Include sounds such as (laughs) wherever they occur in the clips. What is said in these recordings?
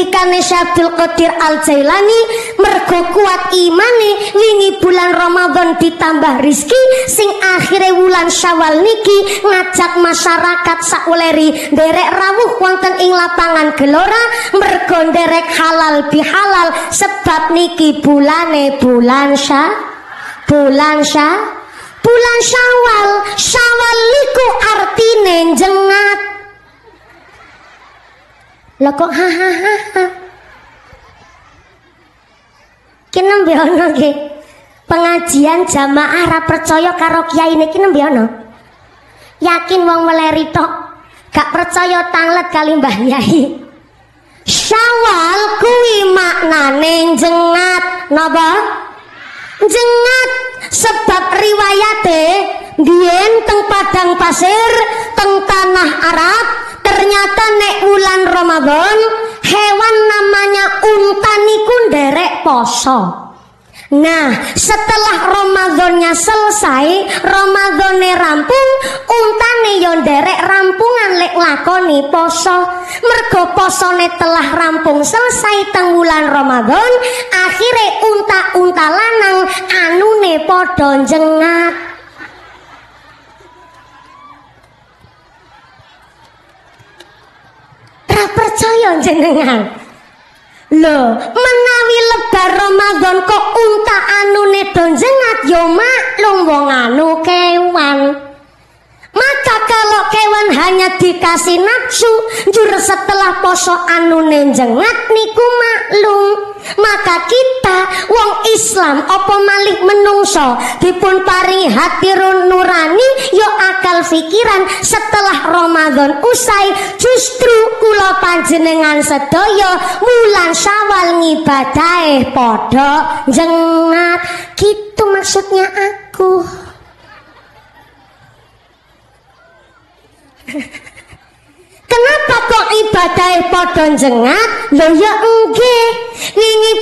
ngendikane Syabdul Qadir Al Jailani mergo kuat imane wingi bulan Ramadan ditambah rizki sing akhire wulan Syawal niki ngajak masyarakat sauleri derek rawuh wonten ing lapangan gelora mergo derek halal bihalal sebab niki bulane bulan syah bulan syah bulan Syawal. Syawal niku artine jengat lah kok ha ha ha ha. Ki nembe ana nggih. Pengajian jamaah ra percaya karo kiai niki nembe ana. Yakin wong meleri tok. Gak percaya tanglet kali Mbah Yai. Syawal kuwi maknane jengat napa? Jengat sebab riwayate biyen teng padang pasir teng tanah Arab ternyata nek bulan Ramadan hewan namanya unta niku poso Nah, setelah Ramadannya selesai, Ramadannya rampung, untane yo nderek rampungan lek lakoni poso. Mergo posone telah rampung selesai teng bulan Ramadan, akhirnya unta-unta lanang anune padha jengat. Ra percaya jenengan. Loh, menawi lebar Ramadan kok unta anune do jengat yo maklum wong anu kewan. Maka kalau kewan hanya dikasih nafsu, jur setelah poso anune jengat niku maklum. Maka kita wong Islam apa malih menungso dipun pari hati nurani yo akal pikiran setelah Ramadan usai justru kula panjenengan sedaya bulan Syawal ngibadahe padha jengat. Gitu maksudnya aku. Kenapa kok ibadah padha jengat? Lho ya nggih.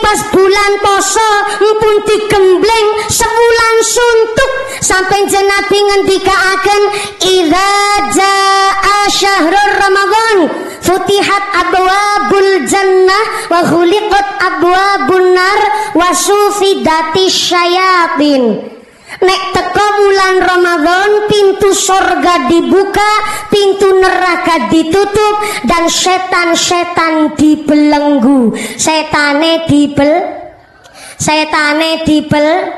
Pas bulan poso mpun digembleng sebulan suntuk sampai jenabi ngendikaaken idza jaa syahrul ramadan futihat abwabul jannah wa khuliqat abwabun nar wa sufidati syayatin Nek teko bulan Ramadan pintu sorga dibuka, pintu neraka ditutup dan setan-setan dibelenggu. Setane dibel setane dibel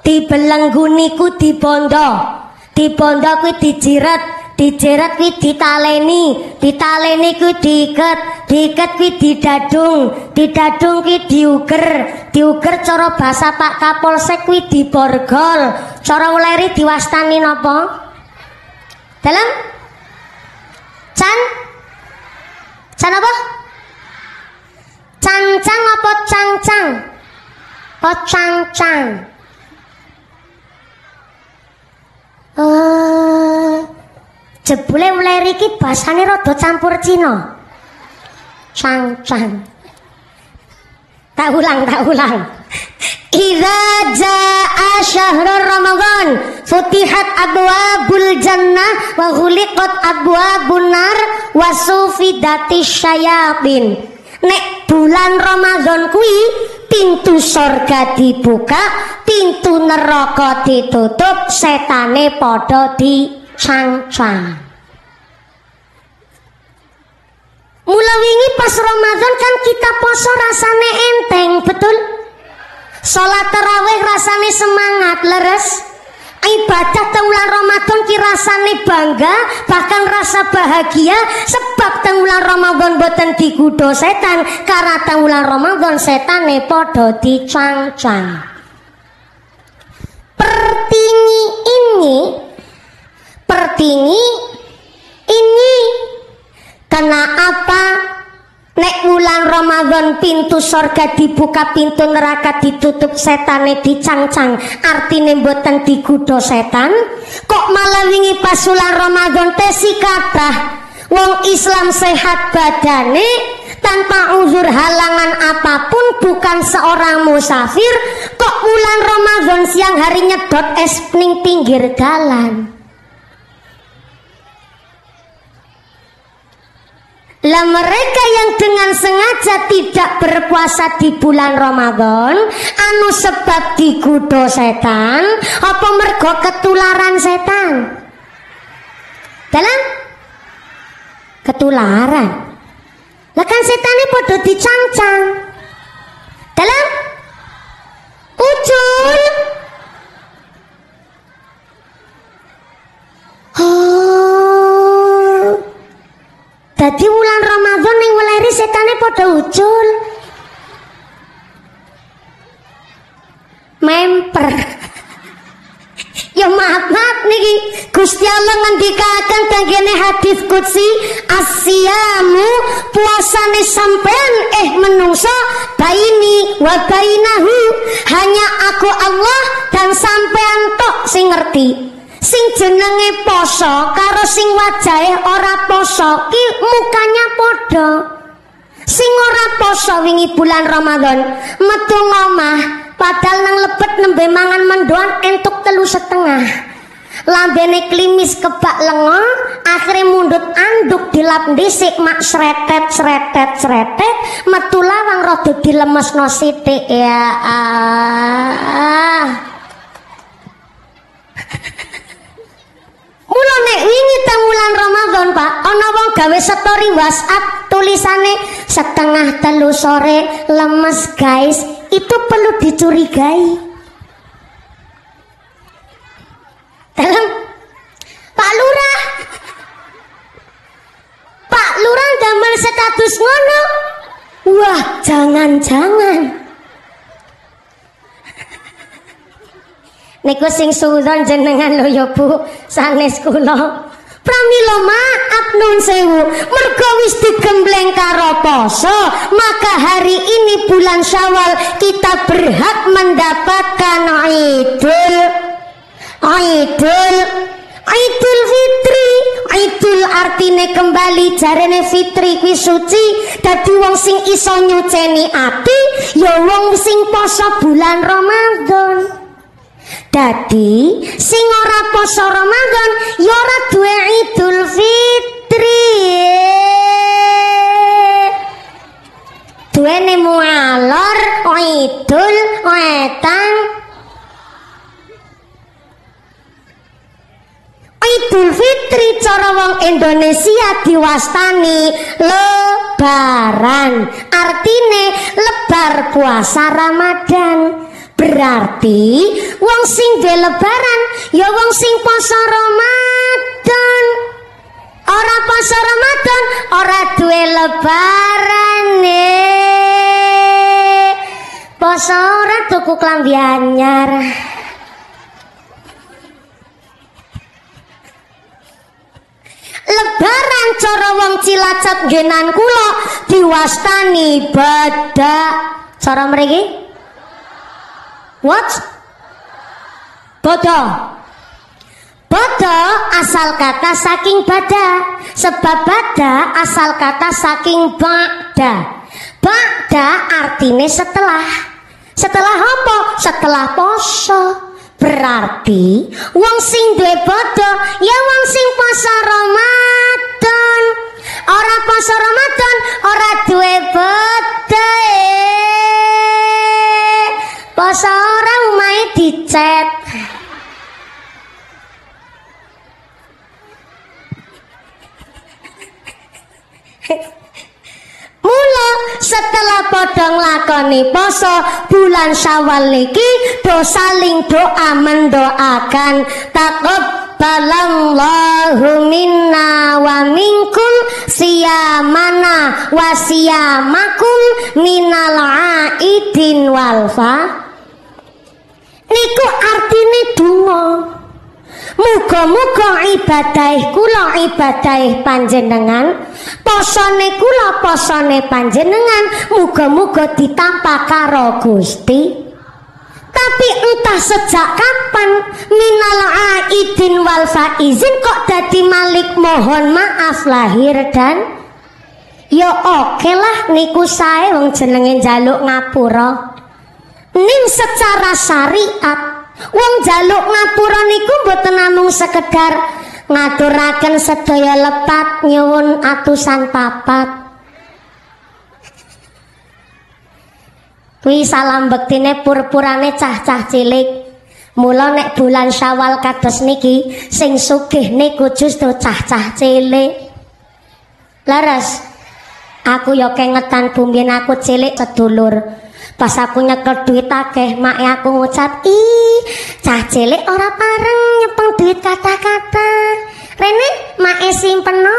dibelenggu niku dibondo. Dibondo kuwi dijiret, dijiret kuwi ditaleni, ditaleni kuwi diiket, diiket kuwi didadung, didadung kuwi diuger, diuger cara bahasa Pak Kapolsek kuwi diborgol, cara uleri diwastani napa? Dalam Can Can apa? Cancang apa cangcang? Oh cangcang. Eh, jebule uleri iki basane rada campur Cina. Cangcang. Tak ulang, tak ulang. Idza jaa syahrul Ramadan futihat abwabul jannah wa ghuliqat abwabun nar wa sufidati syayatin. Nek bulan Ramadan kuwi pintu sorga dibuka, pintu neraka ditutup, setane padha dicangcang. Mula wingi pas Ramadan kan kita poso rasane enteng, betul? Salat tarawih rasane semangat, leres. Ibadah tenggulan Ramadan ki rasane bangga, bahkan rasa bahagia sebab tenggulan Ramadan boten digudo setan, karena tenggulan Ramadan setane podo dicangcang. Pertingi ini, pertingi ini. Kena apa? Nek bulan Ramadan pintu sorga dibuka pintu neraka ditutup setane dicangcang artine mboten digudo setan. Kok malah wingi pas bulan Ramadan tesi kathah? Wong Islam sehat badane tanpa uzur halangan apa pun bukan seorang musafir. Kok bulan Ramadan siang hari nyedot es ning pinggir dalan Lah mereka yang dengan sengaja tidak berpuasa di bulan Ramadan anu sebab digudo setan apa mergo ketularan setan? Dalam ketularan? Lah kan setannya podo dicangcang dalam ucul padha ucul. Memper. ya maaf maaf niki Gusti Allah ngendikaken tenggene hadis qudsi asyamu puasane sampean eh menungso baini wa bainahu hanya aku Allah dan sampean tok sing ngerti sing jenenge poso karo sing wajahe ora poso ki mukanya podo sing ora poso wingi bulan Ramadan metu ngomah padahal nang lebet nembe mangan mendoan entuk telu setengah lambene klimis kebak lengo akhirnya mundut anduk dilap disik mak sretet sretet sretet metu lawang rada dilemesno sithik ya ah. (laughs) Mula nek wingi teng wulan Ramadan, Pak, ana wong gawe story WhatsApp tulisane setengah telu sore lemes, guys. Itu perlu dicurigai. Dalam Pak Lurah Pak Lurah damel status ngono. Wah, jangan-jangan. Niku sing suudon jenengan lho ya Bu, sanes kula. Pramila maaf nun sewu, mergo wis digembleng karo poso, maka hari ini bulan Syawal kita berhak mendapatkan Idul. Idul. Idul Fitri. Idul artine kembali jarene fitri kuwi suci. Dadi wong sing iso nyuceni ati ya wong sing poso bulan Ramadan Dadi sing ora poso Ramadan ya ora duwe Idul Fitri. Duwene mualor Idul Wetan. Idul Fitri cara wong Indonesia diwastani lebaran. Artine lebar puasa Ramadan. Berarti wong sing duwe lebaran ya wong sing poso Ramadan. Ora poso Ramadan, ora duwe lebaran Poso ora tuku klambi anyar. Lebaran cara wong Cilacap genan kula diwastani badak. Cara mriki? What? Bodoh. Bodoh asal kata saking bada. Sebab bada asal kata saking bada. Bada artinya setelah. Setelah apa? Setelah poso. Berarti wong sing duwe bodoh ya wong sing poso Ramadan. Ora poso Ramadan, ora duwe bodoh. Poso ora umahe dicet. Mula setelah podong lakoni poso bulan Syawal niki dosa ling doa mendoakan. Takut taqabbalallahu minna wa minkum siyamana wa siyamakum minal aidin wal fa. Niku artine donga Muga-muga ibadah kula ibadah panjenengan, posone kula posone panjenengan, muga-muga ditampa karo Gusti. Tapi entah sejak kapan minal aidin wal faizin kok dadi malik mohon maaf lahir dan Ya oke lah niku saya wong jenenge jaluk ngapura. Ning secara syariat wong jaluk ngapura niku mboten namung sekedar ngaturaken sedaya lepat nyuwun atusan papat. Kuwi salam bektine purpurane cah-cah cilik. Mula nek bulan Syawal kados niki sing sugih niku justru cah-cah cilik. Laras, aku yo kengetan bumbien aku cilik sedulur. Pas aku nyekel duit akeh, mak aku ngucap, "Ih, cah cilik ora pareng nyepeng duit kata-kata." Rene mak simpen no.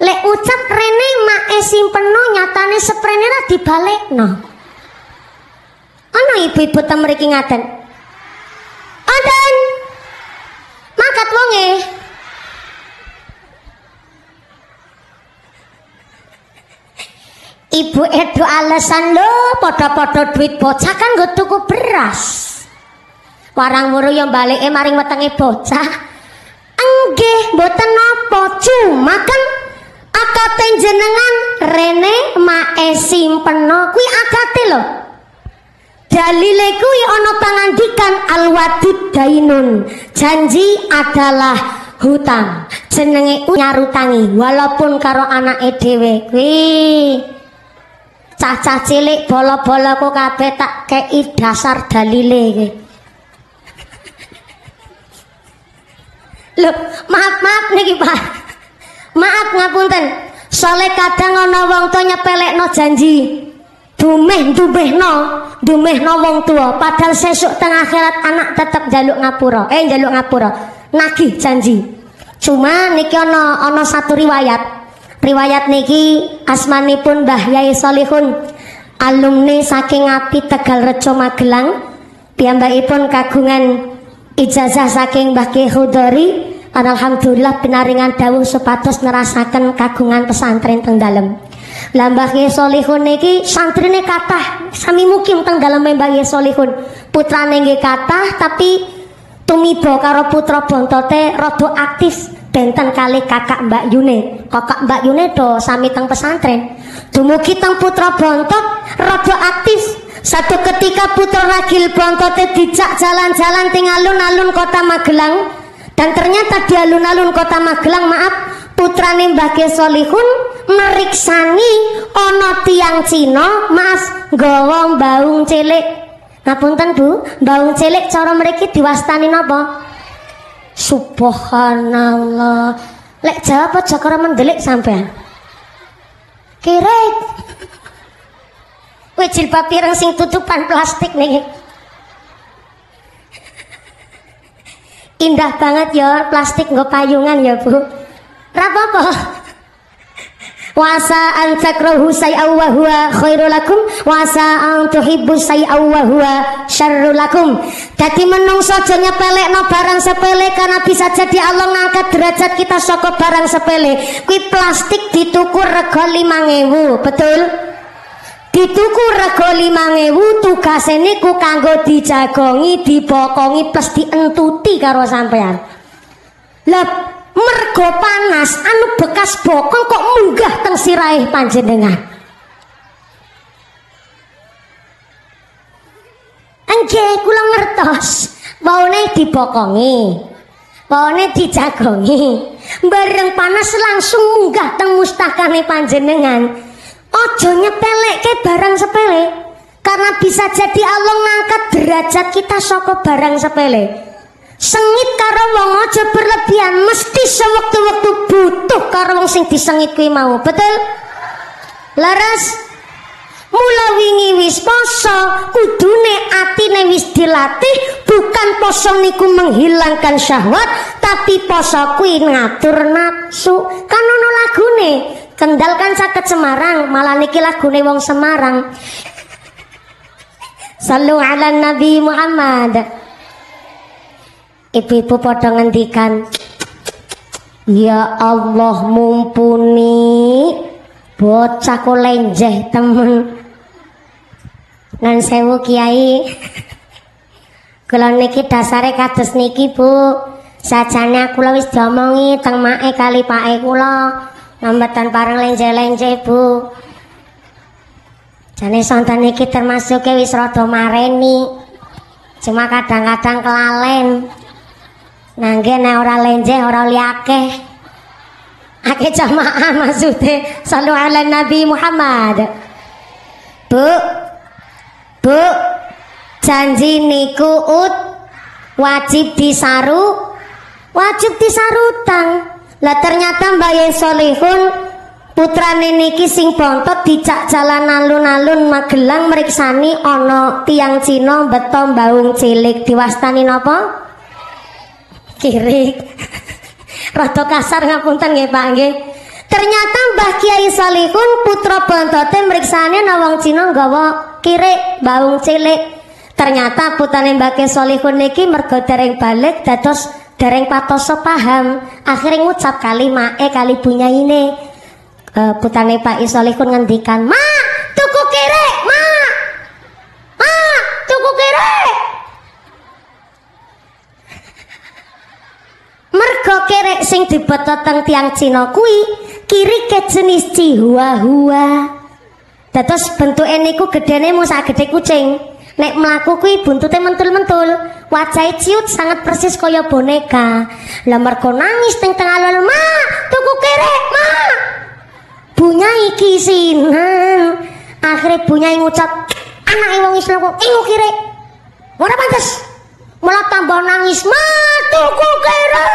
Lek ucap rene mak simpen no nyatane sprene ra dibalekno. Ana ibu-ibu tem mriki ngaten. Wonten. Mangkat wonge. Ibu Edo alasan lo podo-podo duit bocah kan gue tuku beras. Warang wuru yang balik maring wetenge bocah. Enggih, mboten napa, cuma kan akate jenengan rene mae simpeno kuwi akate lho. Dalile kuwi ana pangandikan alwadud dainun. Janji adalah hutang. Jenenge nyarutangi walaupun karo anake dhewe. Kuwi cacah cilik bolo-bolo kok kabeh tak kei dasar dalile iki. Loh, maaf maaf niki Pak. Maaf ngapunten. Soale kadang ana wong to nyepelekno janji. Dumeh dumehno, dumehno wong tua. Padahal sesuk teng akhirat anak tetep jaluk ngapura. Eh jaluk ngapura. Nagih janji. Cuma niki ana ana satu riwayat. Riwayat niki asmanipun Mbah Yai Solihun alumni saking api Tegal Rejo Magelang piyambakipun kagungan ijazah saking Mbah Ki Hudori Alhamdulillah pinaringan dawuh supados nerasaken kagungan pesantren teng dalem. Lah Mbah Ki Solihun niki santrine kathah sami mukim teng dalem Mbah Ki Solihun. Putrane nggih kathah tapi tumiba karo putra bontote rada aktif benten kali kakak Mbak Yune. Kakak Mbak Yune do sami teng pesantren. Dumugi teng putra bontot rada aktif. Satu ketika putra ragil bontote dijak jalan-jalan ting alun-alun kota Magelang dan ternyata di alun-alun kota Magelang maaf putrane Mbah Solihun meriksani ono tiang Cina mas nggawa baung cilik. Ngapunten Bu. Baung cilik cara mriki diwastani napa Subhanallah. Lek jawab aja karo mendelik sampean. Kiret. Kowe pirang sing tutupan plastik nih. Indah banget ya plastik nggak payungan ya bu. Rapopo? Wasa an takrahu say'aw wa huwa khairul lakum wasa an tuhibbu say'aw wa huwa syarrul lakum. Dadi menungso aja nyepelekno barang sepele karena bisa jadi Allah ngangkat derajat kita saka barang sepele. Kuwi plastik dituku rego 5000, betul? Dituku rego 5000 tugase niku kanggo dijagongi, dibokongi plus dientuti karo sampean. Lah mergo panas anu bekas bokong kok munggah teng sirahe panjenengan. Enggih kula ngertos waune dibokongi waune dijagongi. Bareng panas langsung munggah teng mustakane panjenengan. Ojo nyepelekke barang sepele karena bisa jadi Allah ngangkat derajat kita soko barang sepele Sengit karo wong aja berlebihan, mesti sewaktu-waktu butuh karo wong sing disengit kuwi mau. Betul? Laras Mula wingi wis poso, kudune atine wis dilatih, bukan poso niku menghilangkan syahwat, tapi poso kuwi ngatur nafsu. Kan ono lagune, kendalkan sakit Semarang, malah niki lagune wong Semarang. Sallu ala Nabi Muhammad. Ibu-ibu pada ngendikan Ya Allah mumpuni bocah lenjeh temen. Nan sewu kiai. (laughs) Kula niki dasare kados niki Bu. Sajane kula wis diomongi teng mae kali pake kula Nambatan parang lenje-lenje Bu. Jane sonten niki termasuk wis rada mareni Cuma kadang-kadang kelalen Nangge nek ora lenje ora liake. Ake jamaah maksudnya Salu ala Nabi Muhammad Bu. Bu. Janji niku ut wajib disaru wajib disarutang. Lah ternyata Mbak Solihun putrane niki sing bontot dicak jalan alun-alun Magelang meriksani ono tiang Cina beto baung cilik diwastani napa? Kirik. (laughs) Rada kasar ngapunten nggih Pak nggih. Ternyata Mbah Kiai Salihun putra bontote meriksani nawang Cina nggawa kirik baung cilik. Ternyata putrane Mbah Kiai Salihun niki mergo dereng balik dados dereng patoso paham. Akhirnya ngucap kalimat eh kali punya ini. Uh, putrane Pak Isolihun ngendikan, "Ma, Mergo kerek sing dibeto teng tiang Cina kuwi kiri ke jenis Cihua-hua. Dados bentuke niku gedene mung sak gede kucing. Nek mlaku kuwi buntute mentul-mentul, wajahe ciut sangat persis kaya boneka. Lah mergo nangis teng tengah lalu, "Ma, tuku kerek, Ma." Bunyai kisinan. Akhirnya bunyai ngucap, "Anake wong Islam kok ingu kirek." Ora pantes malah tambah nangis matuku kere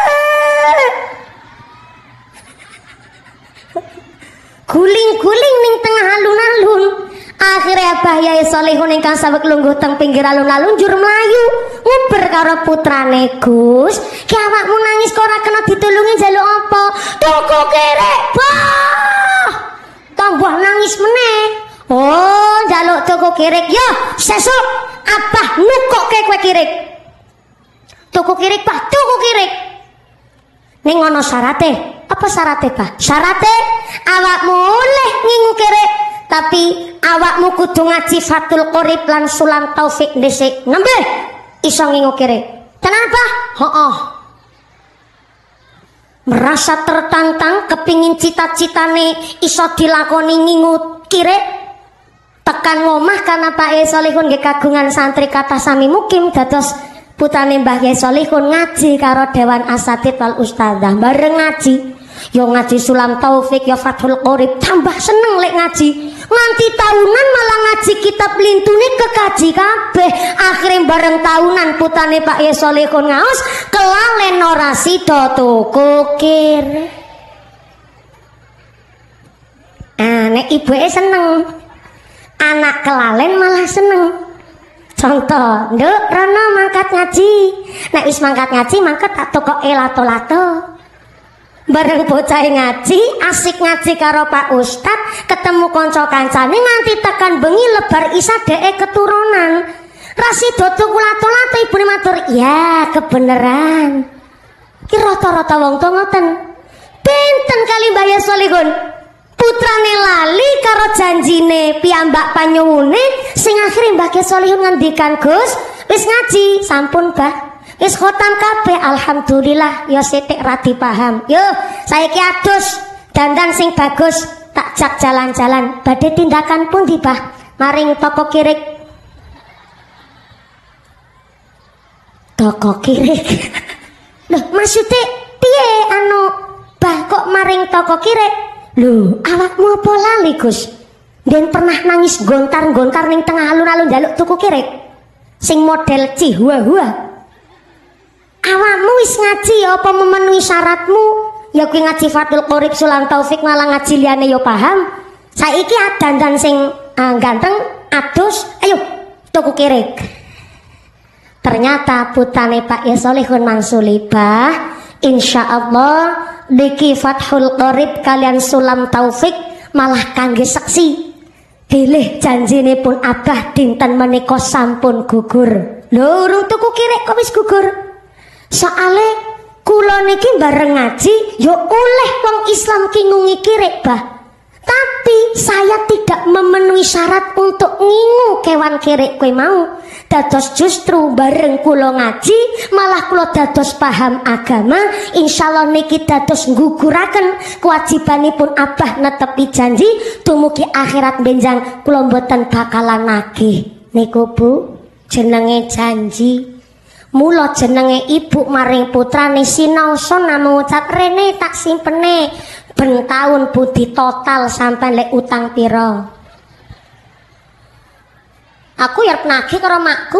guling-guling ning tengah alun-alun. Akhirnya Abah Yai Solihun ingkang sawek lungguh teng pinggir alun-alun jur melayu nguber karo putrane Gus ki nangis kok ora kena ditulungi jaluk apa? Tuku kere bah! Tambah nangis meneh. Oh jaluk tuku kirik. Yo sesuk Abah nukok kue kirik tuku kirik pak. Tuku kirik. Ning ngono syarate. Apa syarate pak? Syarate awakmu oleh ngingu kirik. Tapi awakmu kudu ngaji fatul qorib lan sulam taufik dhisik nembe iso ngingu kirik. Tenan pak oh merasa tertantang kepingin cita-citane iso dilakoni ngingu kirik. Tekan ngomah karena Pak E Solihun kagungan santri kata sami mukim dados putane Mbah Solihun ngaji karo Dewan Asatid wal Ustadzah. Bareng ngaji. Yo ngaji Sulam Taufik yo Fathul Qorib. Tambah seneng lek ngaji. Nganti tahunan malah ngaji kitab lintune kekaji kabeh. Akhirnya bareng tahunan putane Pak Yai Solihun ngaos kelalen orasi do tuku kiri Ah, nek ibuke seneng. Anak kelalen malah seneng. Contoh, nduk Rono mangkat ngaji. Nek wis mangkat ngaji mangkat tak toko elato-lato. Bareng bocah ngaji, asik ngaji karo Pak Ustad, ketemu konco kancane nganti tekan bengi lebar isa keturunan. Rasi dodo lato-lato ibu matur, ya kebeneran. Ki rata-rata wong ngoten. Pinten kali Mbah Solihun? Putrane lali karo janjine piyambak panyuwune sing akhire Mbah Solihun ngendikan Gus wis ngaji sampun Mbah. Wis khotam kabeh alhamdulillah ya sithik radi paham yo saiki adus dandan sing bagus tak jak jalan-jalan. Badhe tindakan pun di Mbah? Maring toko kirik. Toko kirik? (laughs) Loh maksudnya piye? Anu Bah kok maring toko kirik Lho, awakmu apa lali, Gus? Dan pernah nangis gontar-gontar ning tengah alun-alun jaluk tuku kirik. Sing model cihua-hua. Awakmu wis ngaji apa memenuhi syaratmu? Ya kuwi ngaji Fatul Qorib Sulam Taufik malah ngaji liyane ya paham. Saiki dan sing uh, ganteng adus, ayo tuku kirik. Ternyata putane Pak Yasolihun Mansulibah, insya Allah Diki Fathul Qorib kalian Sulam Taufik malah kangge saksi Bilih janjine pun abah dinten menika sampun gugur. Lho urung tuku kirek kok wis gugur. Soale kula niki bareng ngaji ya oleh wong Islam ki ngungi kirek, Bah. Tapi saya tidak memenuhi syarat untuk ngingu kewan kerek kue mau. Dados justru bareng kulo ngaji, malah kulo dados paham agama. Insya Allah niki dados nguguraken kewajibanipun abah netepi janji. Tumuki akhirat benjang kulo mboten bakalan nagih. Niku bu, jenenge janji. Mula jenenge ibu maring putrane sinaosa namung ucap rene tak simpene ben tahun budi total sampai lek utang piro Aku ya nagih karo makku.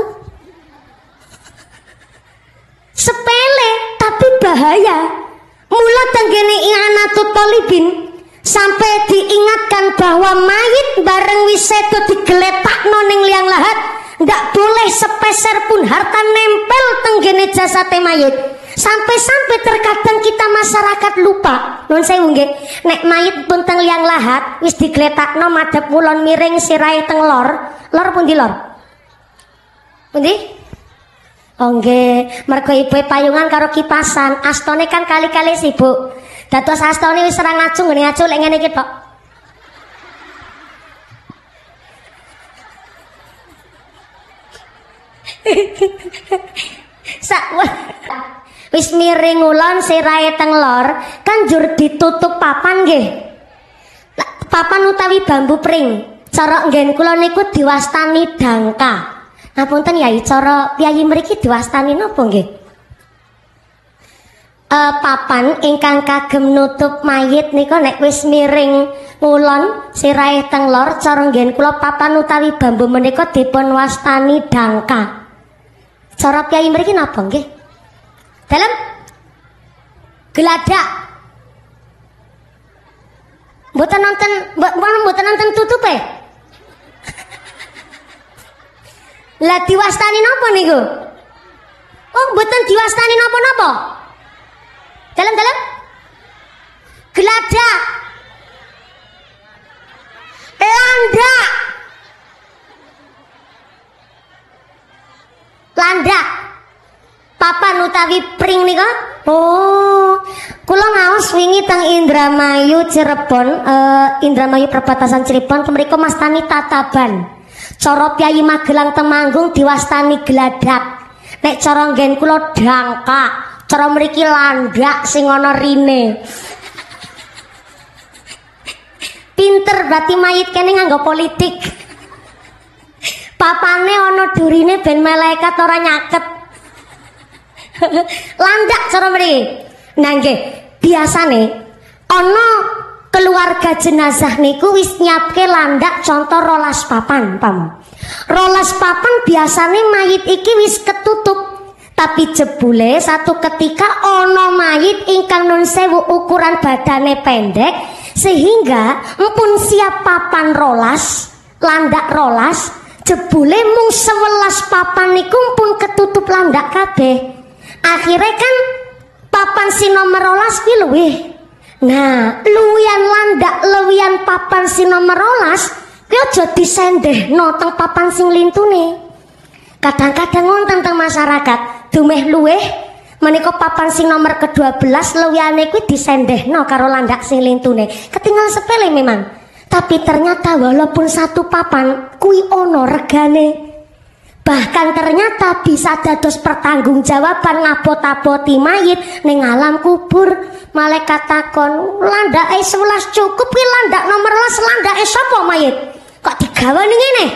Sepele tapi bahaya. Mula tenggene I'anatut Talibin sampai diingatkan bahwa mayit bareng wisedo digeletakno ning liang lahat ndak boleh sepeser pun harta nempel tenggene jasate mayit sampai-sampai terkadang kita masyarakat lupa. Non saya nggih. Nek mayit pun teng liang lahat wis digeletakno madhep kulon miring sirahe teng lor. Lor pun di lor? Pundi? Oh nggih, mergo ibu payungan karo kipasan, astone kan kali-kali sibuk. Dados astone wis ora ngacung ngene ngacung lek ngene iki (laughs) wis miring ulon sirahe teng lor, kan jur ditutup papan nggih. Papan utawi bambu pring. Cara nggen kula niku diwastani dangka. Ngapunten Yai, cara piyayi mriki diwastani napa nggih? Uh, papan ingkang kagem nutup mayit nika nek wis miring ngulon sirahe teng lor cara nggen kula papan utawi bambu menika dipun wastani dangka. Cara piyayi mriki napa nggih? Dalam geladak. Mboten nonton mboten nonton tutupe. (laughs) Lah diwastani napa niku? Oh, mboten diwastani napa-napa. Dalam-dalam geladak. Landak. Landak. Papan utawi pring nika. Oh, kula ngaos wingi teng Indramayu Cirebon, uh, Indramayu perbatasan Cirebon, mriku mastani tataban. Cara Piyayi Magelang Temanggung diwastani geladak. Nek cara nggen kula dangka, cara mriki landak sing ana rine. Pinter berarti mayit kene nganggo politik. Papane ana durine ben malaikat ora nyaket. (laughs) landak cara mriki. Nggih, biasane ana keluarga jenazah niku wis nyiapke landak contoh rolas papan pam rolas papan biasanya mayit iki wis ketutup. Tapi jebule satu ketika ono mayit ingkang non sewu ukuran badane pendek sehingga empun siap papan rolas landak rolas jebule mung sewelas papan niku pun ketutup landak kabeh akhirnya kan papan si nomor rolas luwih Nah, luwian landak luwian papan si nomor rolas, kuwi aja disendehno teng papan sing lintune. Kadang-kadang wonten teng masyarakat, dumeh luweh menika papan sing nomor ke-12 luwiane kuwi disendehno karo landak sing lintune. Ketinggal sepele memang. Tapi ternyata walaupun satu papan kuwi ono regane. Bahkan ternyata bisa dados pertanggungjawaban ngabot-aboti mayit ning alam kubur. Malaikat takon, landake 11 cukup ki landak nomor 11 landake sapa mayit? Kok digawe ning ngene?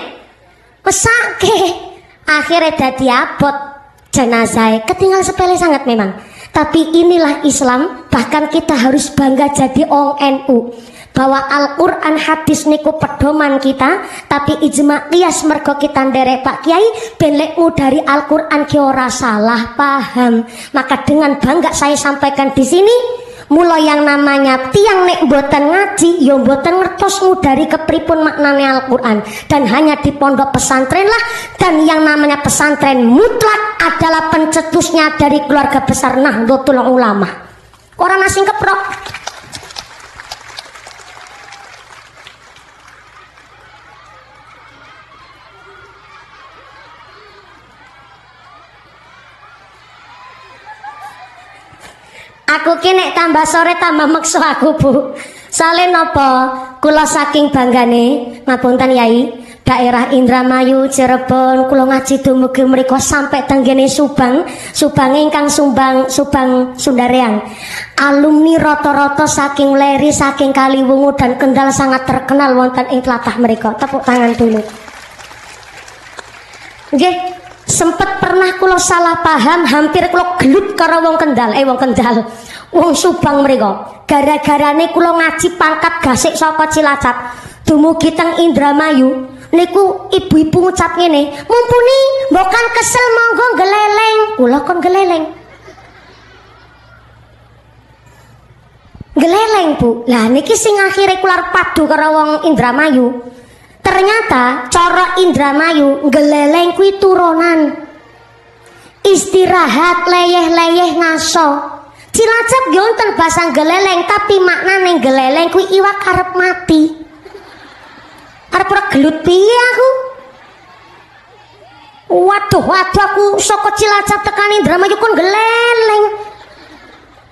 Pesake. Akhirnya dadi abot jenazah ketinggal sepele sangat memang. Tapi inilah Islam, bahkan kita harus bangga jadi orang NU bahwa Al-Quran hadis niku pedoman kita tapi ijma kias mergo kita nderek Pak Kiai benlekmu dari Al-Quran ki ora salah paham? Maka dengan bangga saya sampaikan di sini mulai yang namanya tiang nek boten ngaji yo ya boten ngertos dari kepripun maknanya Al-Quran. Dan hanya di pondok pesantren lah dan yang namanya pesantren mutlak adalah pencetusnya dari keluarga besar Nahdlatul Ulama. Orang asing keprok Aku kini tambah sore tambah maksa aku bu. Soalnya nopo kula saking banggane ngapunten Yai. Daerah Indramayu Cirebon kula ngaji dumugi mriku sampai tenggene Subang. Subang ingkang Sumbang Subang Sundareang. Alumni rata-rata saking Leri saking Kaliwungu dan Kendal sangat terkenal wonten ing tlatah mereka tepuk tangan dulu. Nggih sempet pernah kulo salah paham hampir kulo gelut karo wong Kendal eh wong Kendal wong Subang mereka gara-garane kulo ngaji pangkat gasik saka Cilacap dumugi teng Indramayu niku ibu-ibu ngucap ngene, mumpuni bukan kesel monggo geleleng. Kula kon geleleng. Geleleng, Bu. Lah niki sing akhire kular padu karo wong Indramayu. Ternyata cara Indramayu geleleng kuwi turunan. Istirahat leyeh-leyeh ngaso. Cilacap yo wonten basa geleleng tapi maknane geleleng kuwi iwak arep mati. Arep gelut piye aku? Waduh, waduh aku saka Cilacap tekan Indramayu kon geleleng.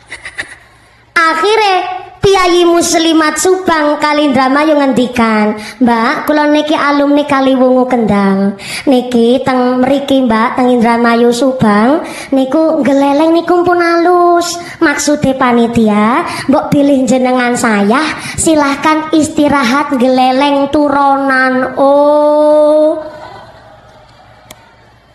(laughs) Akhirnya Piyayi Muslimat Subang Kalindramayu ngendikan, Mbak, kula niki alumni Kaliwungu Kendal. Niki teng mriki Mbak teng Indramayu Subang niku geleleng niku pun halus. Maksude panitia, mbok pilih jenengan saya, silahkan istirahat geleleng turunan. Oh.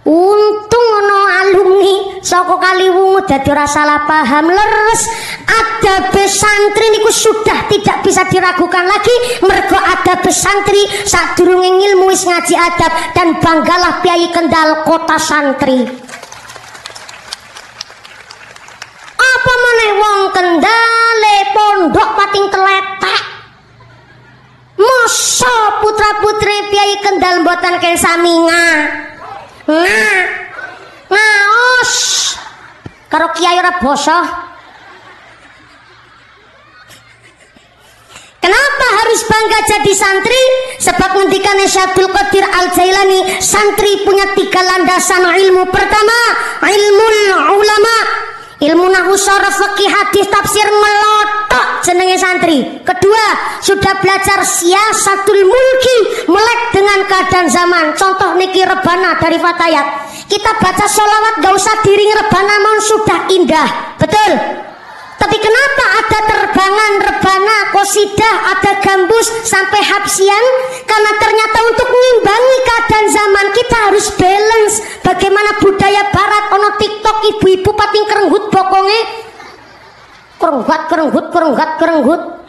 Untung ono alumni. Saka Kaliwungu dadi ora salah paham. Leres. Ada besantri niku sudah tidak bisa diragukan lagi. Mergo ada besantri sadurunge ilmu wis ngaji adab dan banggalah Piai Kendal kota santri. Apa meneh wong kendale pondok pating teletek Mosok putra putri Piai Kendal mboten ken saminga Nah, ngaos karo kiai ora basa. Kenapa harus bangga jadi santri? Sebab ngendikan Syabdul Qadir Al Jailani, santri punya tiga landasan ilmu. Pertama, ilmu ulama, ilmu nahu sorof fikih hadis tafsir melotok jenenge santri. Kedua sudah belajar siasatul mulki melek dengan keadaan zaman. Contoh niki rebana dari fatayat. Kita baca sholawat gak usah diring rebana mau sudah indah. Betul tapi kenapa ada terbangan, rebana, kosidah, ada gambus, sampai hapsian? Karena ternyata untuk mengimbangi keadaan zaman kita harus balance. Bagaimana budaya barat, ono tiktok, ibu-ibu pating kerenggut bokonge. Kerenggut, kerenggut, kerenggut, kerenggut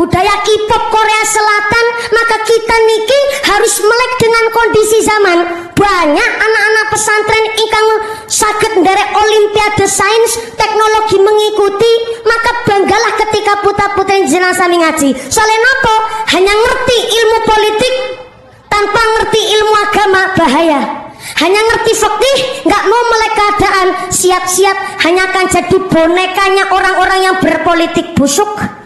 budaya K-pop Korea Selatan maka kita niki harus melek dengan kondisi zaman. Banyak anak-anak pesantren ingkang sakit dari olimpiade sains teknologi mengikuti maka banggalah ketika putra-putri jenazah ngaji soalnya nopo? Hanya ngerti ilmu politik tanpa ngerti ilmu agama bahaya. Hanya ngerti fakih, nggak mau melek keadaan, siap-siap hanya akan jadi bonekanya orang-orang yang berpolitik busuk.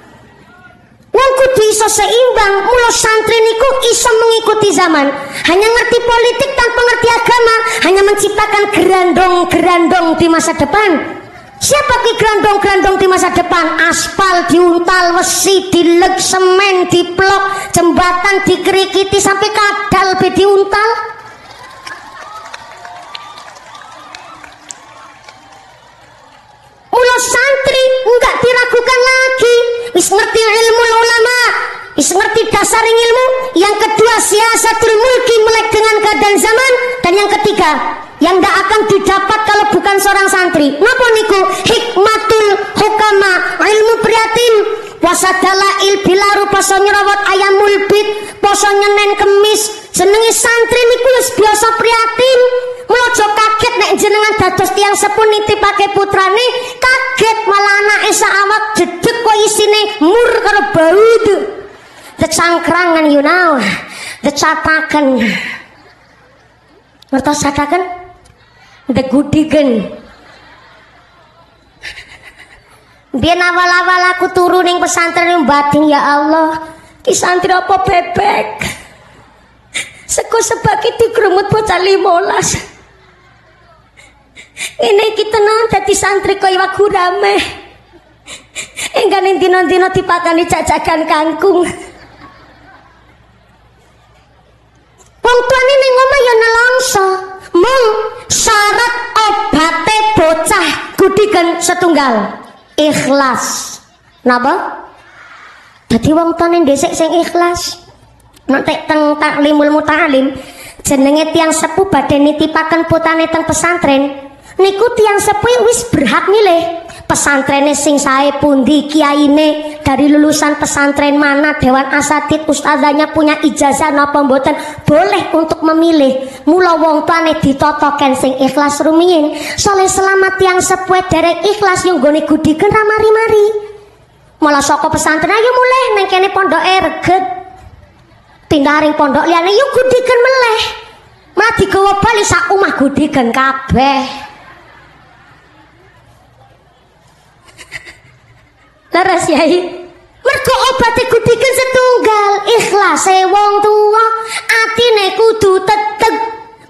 Wong kudu iso seimbang, mulo santri niku iso mengikuti zaman. Hanya ngerti politik tanpa ngerti agama, hanya menciptakan gerandong-gerandong di masa depan. Siapa ki gerandong-gerandong di masa depan? Aspal diuntal, wesi dilek, semen diplok, jembatan dikerikiti sampai kadal be diuntal. Wis ngerti dasar ilmu yang kedua siasatul mulki melek dengan keadaan zaman dan yang ketiga yang tidak akan didapat kalau bukan seorang santri. Napa niku? Hikmatul hukama ilmu priatin wasadala il bilaru poso nyerawat ayam mulbit poso nyenen kemis. Jenengi santri niku wis biasa priatin Melojo kaget nek jenengan dados tiang sepun pakai putrane kaget malah anak esa awak jedek kok isine mur karo baud. The cangkrangan you know, the catakan. Ngertos catakan? The gudigen. Biar awal-awal aku turun yang pesantren batin ya Allah. Ki santri apa bebek? Seko sebagai digerumut bocah limolas. Ini kita nang dadi santri kaya wagu. Enggak dino-dino dipakani jajakan kangkung. Wong tuane ning omah ya nelongso. Mung syarat obate bocah gudikan setunggal. Ikhlas. Napa? Dadi wong tuane ndesek sing ikhlas. Nek teng taklimul mutalim jenenge tiang sepuh badhe nitipaken putane teng pesantren niku tiang sepuh wis berhak milih pesantrennya sing sae pundi kiyaine dari lulusan pesantren mana dewan asatid ustazanya punya ijazah napa mboten? Boleh untuk memilih. Mula wong tuane ditotoken sing ikhlas rumiyin. Soleh selamat yang sepuh derek ikhlas yung gone gudiken ramari-mari malah saka pesantren ayo mulai neng kene pondok erget pindah ring pondok liyane yuk gudiken meleh. Malah digawa bali sak omah gudiken kabeh Leres yai. Mergo obat gudikan setunggal, ikhlas wong tua, atine kudu tetep.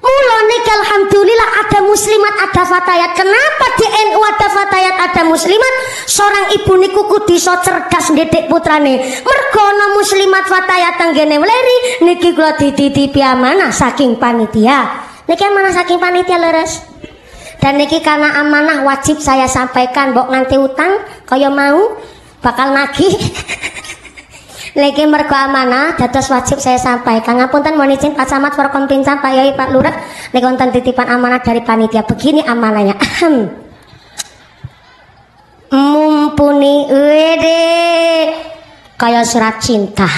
Mulane alhamdulillah ada muslimat, ada fatayat. Kenapa di NU ada fatayat, ada muslimat? Seorang ibu niku kudu so cerdas ndedek putrane. Mergo ana muslimat fatayat tenggene weleri niki kula dititipi amanah saking panitia. Niki amanah saking panitia leres. Dan niki karena amanah wajib saya sampaikan mbok nganti utang kaya mau bakal nagih (laughs) Lagi mergo amanah dados wajib saya sampaikan. Ngapunten mohon izin Pak Camat Forkom Pincam Pak Yai Pak Lurah niki wonten titipan amanah dari panitia. Begini amanahnya. Mumpuni wede kaya surat cinta.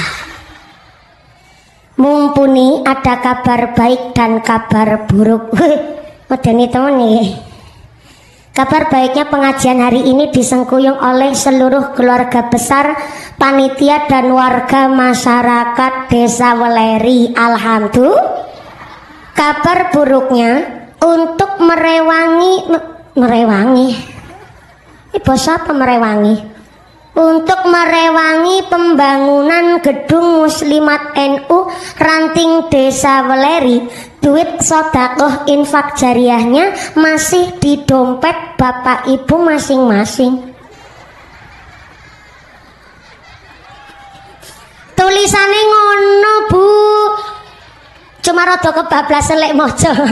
Mumpuni ada kabar baik dan kabar buruk. (laughs) Medeni temen nih. Kabar baiknya pengajian hari ini disengkuyung oleh seluruh keluarga besar, panitia dan warga masyarakat Desa Weleri. Alhamdulillah. Kabar buruknya untuk merewangi merewangi. Ini bos apa merewangi? Untuk merewangi pembangunan gedung Muslimat NU Ranting Desa Weleri duit sodakoh infak jariahnya masih di dompet bapak ibu masing-masing. Tulisannya ngono bu cuma rada kebablasan lek mojo (laughs)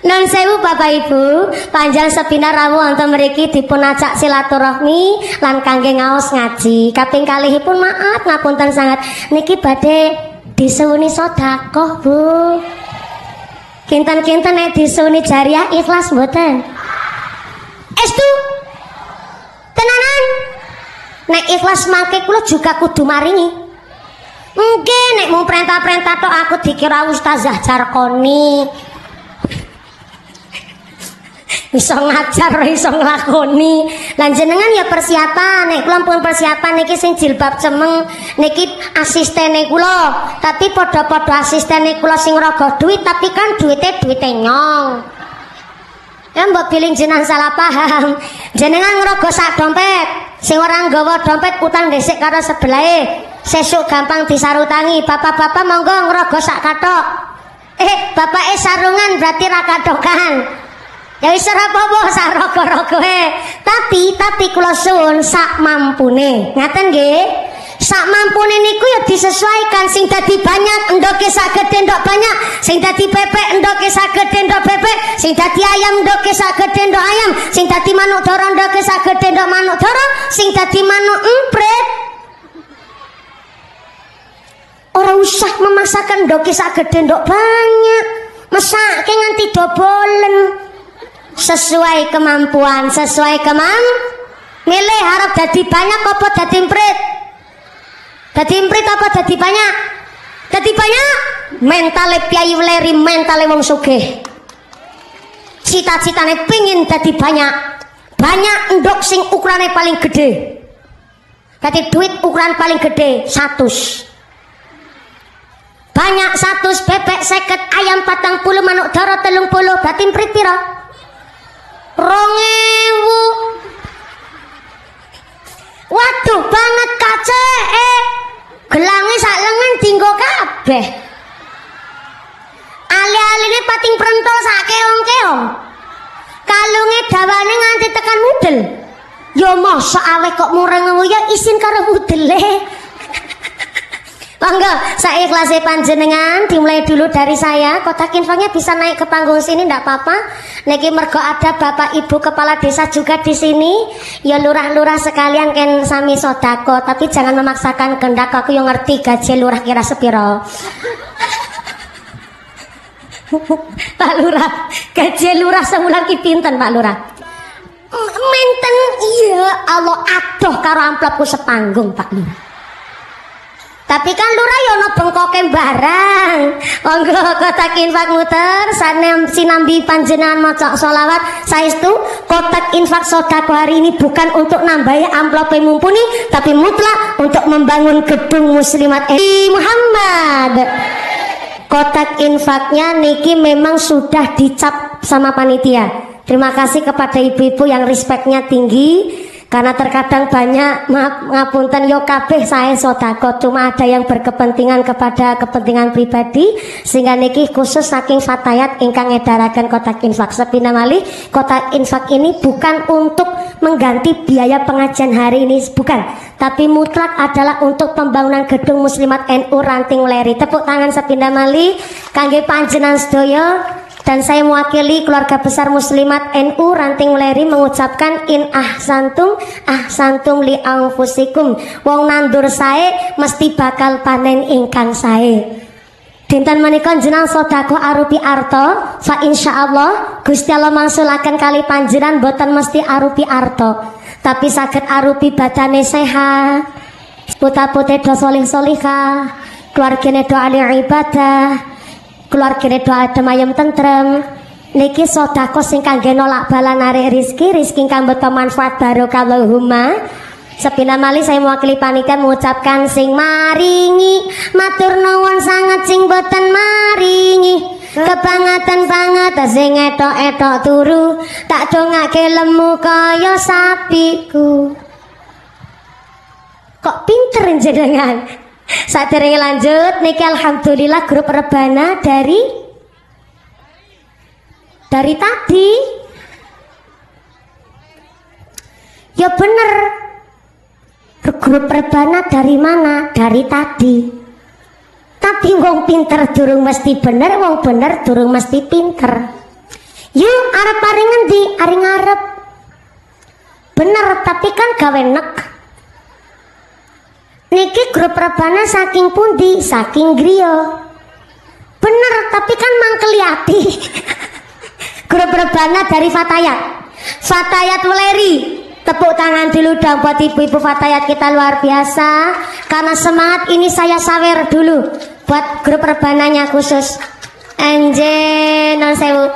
Non sewu Bapak Ibu, panjang sepinar rawuh wonten mriki dipun ajak silaturahmi lan kangge ngaos ngaji. Kaping kalihipun maaf ngapunten sangat niki badhe disuwuni sedekah, Bu. Kinten-kinten nek disuwuni jariah ikhlas mboten? Estu tenanan nek ikhlas mangke kula juga kudu maringi. Mungkin nek mau perintah-perintah tok aku dikira ustazah Jarkoni. Bisa ngajar bisa nglakoni. Lan jenengan ya persiapan nek kula pun persiapan niki sing jilbab cemeng niki asistene kula. Tapi padha-padha asistene kula sing rogo duit tapi kan duitnya duitnya nyong. Ya mbok pilih jenengan salah paham. Jenengan ngerogo sak dompet sing orang gawa dompet utang desik karo sebelahe sesuk gampang disarutangi bapak-bapak monggo ngerogo sak katok eh bapak eh sarungan berarti rakadokan Ya wis ora apa-apa. Tapi tapi kula suwun sak mampune. Ngaten nggih? Sak mampune niku ya disesuaikan sing dadi banyak endoke sak gedhe ndok banyak, sing dadi pepek endoke sak gedhe ndok pepek, sing dadi ayam endoke sak gedhe ndok ayam, sing dadi manuk dara endoke sak gedhe ndok manuk dara, sing dadi manuk empret. Ora usah memaksakan ndoke sak gedhe ndok banyak. Mesake nganti dobolen. Sesuai kemampuan sesuai kemam milih harap jadi banyak apa jadi imprit jadi imprit apa jadi banyak? Jadi banyak? Mentale piayi leri mentale wong sugih. Cita-citane pingin jadi banyak. Banyak endok sing ukurannya paling gede. Jadi duit ukuran paling gede satu banyak satu bebek seket ayam patang puluh manuk dara telung puluh berarti imprit piro? Rongewu waduh banget kace eh gelangi sak lengan dinggo kabeh. Ali-aline pating prentol sak keong-keong. Kalunge dawane nganti tekan mudel. Yo mosok awek kok mureng ya isin karo mudele Monggo, saya ikhlas panjenengan dimulai dulu dari saya. Kotak infonya bisa naik ke panggung sini ndak apa-apa. Niki mergo ada Bapak Ibu kepala desa juga di sini. Ya lurah-lurah sekalian ken sami sodako, tapi jangan memaksakan kehendak aku yang ngerti gaji lurah kira sepiro. (laughs) Pak Lurah, gaji lurah sebulan ki pinten Pak Lurah? menten iya Allah adoh karo amplopku sepanggung Pak Lurah tapi kan lurah ya ono bengkoke barang. Monggo kotak infak muter sanem sinambi panjenengan maca selawat saestu kotak infak sodako hari ini bukan untuk nambahi amplop mumpuni tapi mutlak untuk membangun gedung muslimat eh, Muhammad. Kotak infaknya Niki memang sudah dicap sama panitia. Terima kasih kepada ibu-ibu yang respeknya tinggi karena terkadang banyak maaf ngapunten yo kabeh saya sodako cuma ada yang berkepentingan kepada kepentingan pribadi sehingga niki khusus saking fatayat ingkang ngedaraken kotak infak. Sepina mali kotak infak ini bukan untuk mengganti biaya pengajian hari ini bukan. Tapi mutlak adalah untuk pembangunan gedung muslimat NU Ranting Leri. Tepuk tangan sepindah mali kangge panjenan sedoyo dan saya mewakili keluarga besar muslimat NU Ranting Leri mengucapkan in ahsantum ahsantum li anfusikum. Wong nandur saya mesti bakal panen ingkang saya Dinten menika jenang sodako arupi arto fa insyaallah Gusti Allah mangsulaken kali panjenengan boten mesti arupi arto tapi sakit arupi badane sehat. Puta-putih do solih solihah keluargane do ahli ibadah keluarga doa adem ayam tentrem. Niki sodako sing kangge nolak bala narik rizki rizki kang beto manfaat barokallahumma Sepina mali saya mewakili panitia mengucapkan sing maringi. Matur nuwun sangat sing boten maringi. Kebangatan banget sing etok-etok turu. Tak dongake lemu kaya sapiku. Kok pinter jenengan saat lanjut, niki alhamdulillah grup rebana dari dari tadi. Ya bener. Grup rebana dari mana? Dari tadi. Tapi wong pinter durung mesti bener, wong bener durung mesti pinter. Yuk arep paring ngendi? Ari ngarep. Bener, tapi kan gawe nek. Niki grup rebana saking pundi, saking griyo. Bener, tapi kan mangkeliati. (laughs) grup rebana dari Fatayat. Fatayat Weleri. Tepuk tangan dulu dong buat ibu-ibu Fatayat kita luar biasa. Karena semangat ini saya sawer dulu buat grup rebananya khusus. Enje non sewu.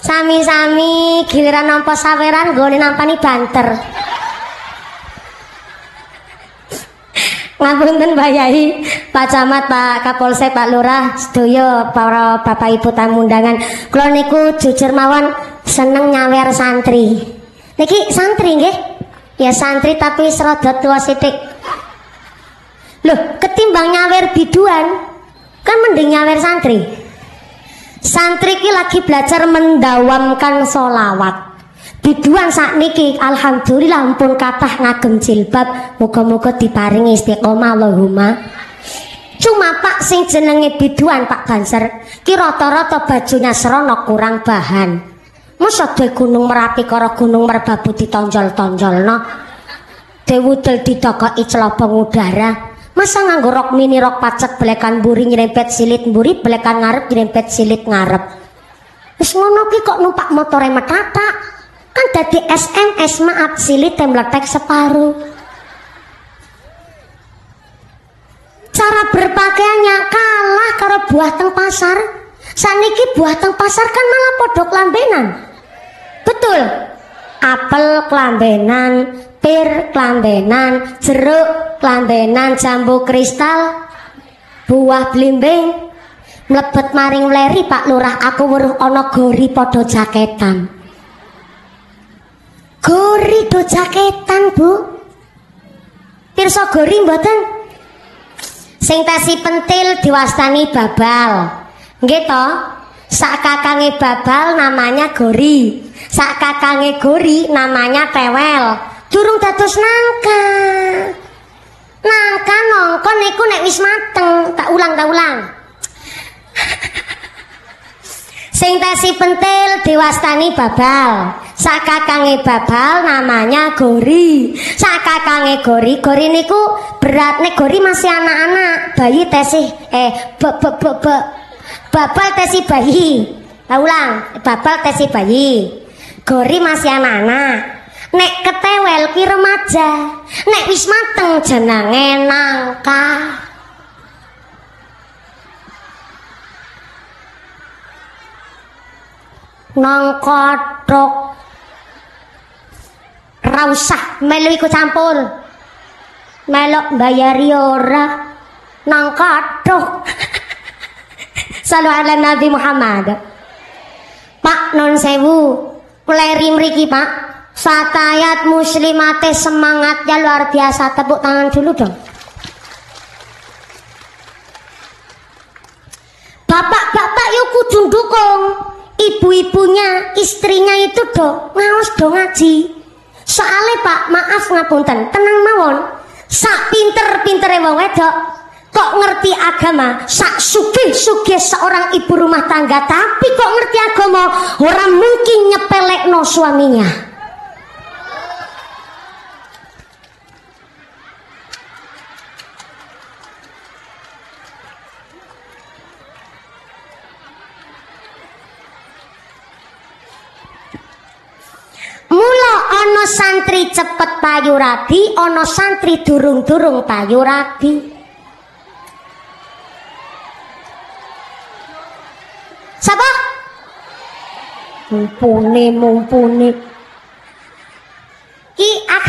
Sami-sami giliran nampa saweran gue nampani banter. Ngapunten Pak Yai, Pak Camat, Pak Kapolsek, Pak Lurah, sedoyo para Bapak Ibu tamu undangan. Kula niku jujur mawon seneng nyawer santri. Niki santri nggih? Ya santri tapi serodot tua sithik. Loh, ketimbang nyawer biduan, kan mending nyawer santri. Santri ki lagi belajar mendawamkan solawat. Biduan saat niki alhamdulillah ampun kathah ngagem jilbab muga-muga diparingi istiqomah Allahumma Cuma Pak sing jenenge biduan Pak Banser ki rata-rata bajunya serono kurang bahan. Masa de gunung Merapi karo gunung Merbabu ditonjol-tonjolno. Dewudel didokoki celobong udara. Masa nganggo rok mini rok pacet belekan buri nyerempet silit buri belekan ngarep nyerempet silit ngarep. Wis ngono ki kok numpak motore metatak kan dadi SMS maaf silit tembletek separuh. Cara berpakaiannya kalah karo buah teng pasar. Saniki buah teng pasar kan malah podok lambenan. Betul. Apel kelambenan pir kelambenan jeruk kelambenan jambu kristal buah blimbing mlebet maring leri Pak Lurah aku weruh ana gori padha jaketan Gori do jaketan, Bu. Pirsa gori mboten? Sing tesi pentil diwastani babal. Nggih to? Sak kakange babal namanya gori. Sak kakange gori namanya tewel. Durung dados nangka. Nangka nongkon niku nek wis mateng, tak ulang tak ulang. Sing tesi pentil diwastani babal. Sakakange babal namanya Gori. Sakakange Gori, Gori niku berat nek Gori masih anak-anak, bayi tesih eh be, be, be, be, babal tesi bayi. Ulang, babal tesi bayi. Gori masih anak-anak. nek ketewel ki remaja nek wis mateng jenenge nangka nangka tok ra melu iku campur. Melok bayari ora. Nangka tok (laughs) Salu ala Nabi Muhammad. Pak non sewu. Kuleri mriki pak. Satayat muslimate semangatnya luar biasa. Tepuk tangan dulu dong. Bapak-bapak yuk kudu dukung Ibu-ibunya, istrinya itu do Ngawas do ngaji. Soalnya pak, maaf ngapunten Tenang mawon. Sak pinter-pintere wong wedok kok ngerti agama? Sak sugih sugih seorang ibu rumah tangga tapi kok ngerti agama? Orang mungkin nyepelek no suaminya Mula ana santri cepet payu rabi, ana santri durung-durung payu rabi. Siapa? Mumpuni, mumpuni. Ki ak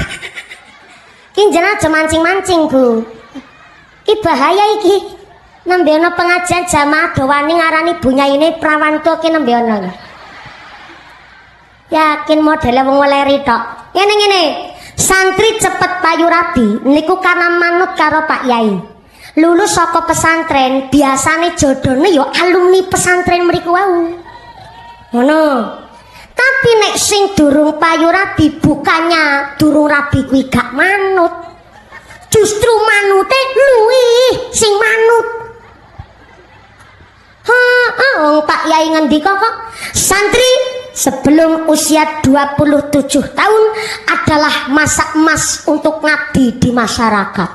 Ki jeneng aja mancing-mancing, Bu. Ki bahaya iki. Nembe pengajian jamaah dowani ngarani bunya ini prawan tuh ki nembe. Yakin modele wong weleri tok. Ngene ngene. Santri cepet payu rabi niku karena manut karo Pak Yai. Lulus saka pesantren biasane jodone yo alumni pesantren mriku wau. Ngono. Tapi nek sing durung payu rabi bukannya durung rabi kuwi gak manut. Justru manute luwih sing manut. Ha wong Pak Yai ngendika kok santri sebelum usia 27 tahun adalah masa emas untuk ngabdi di masyarakat.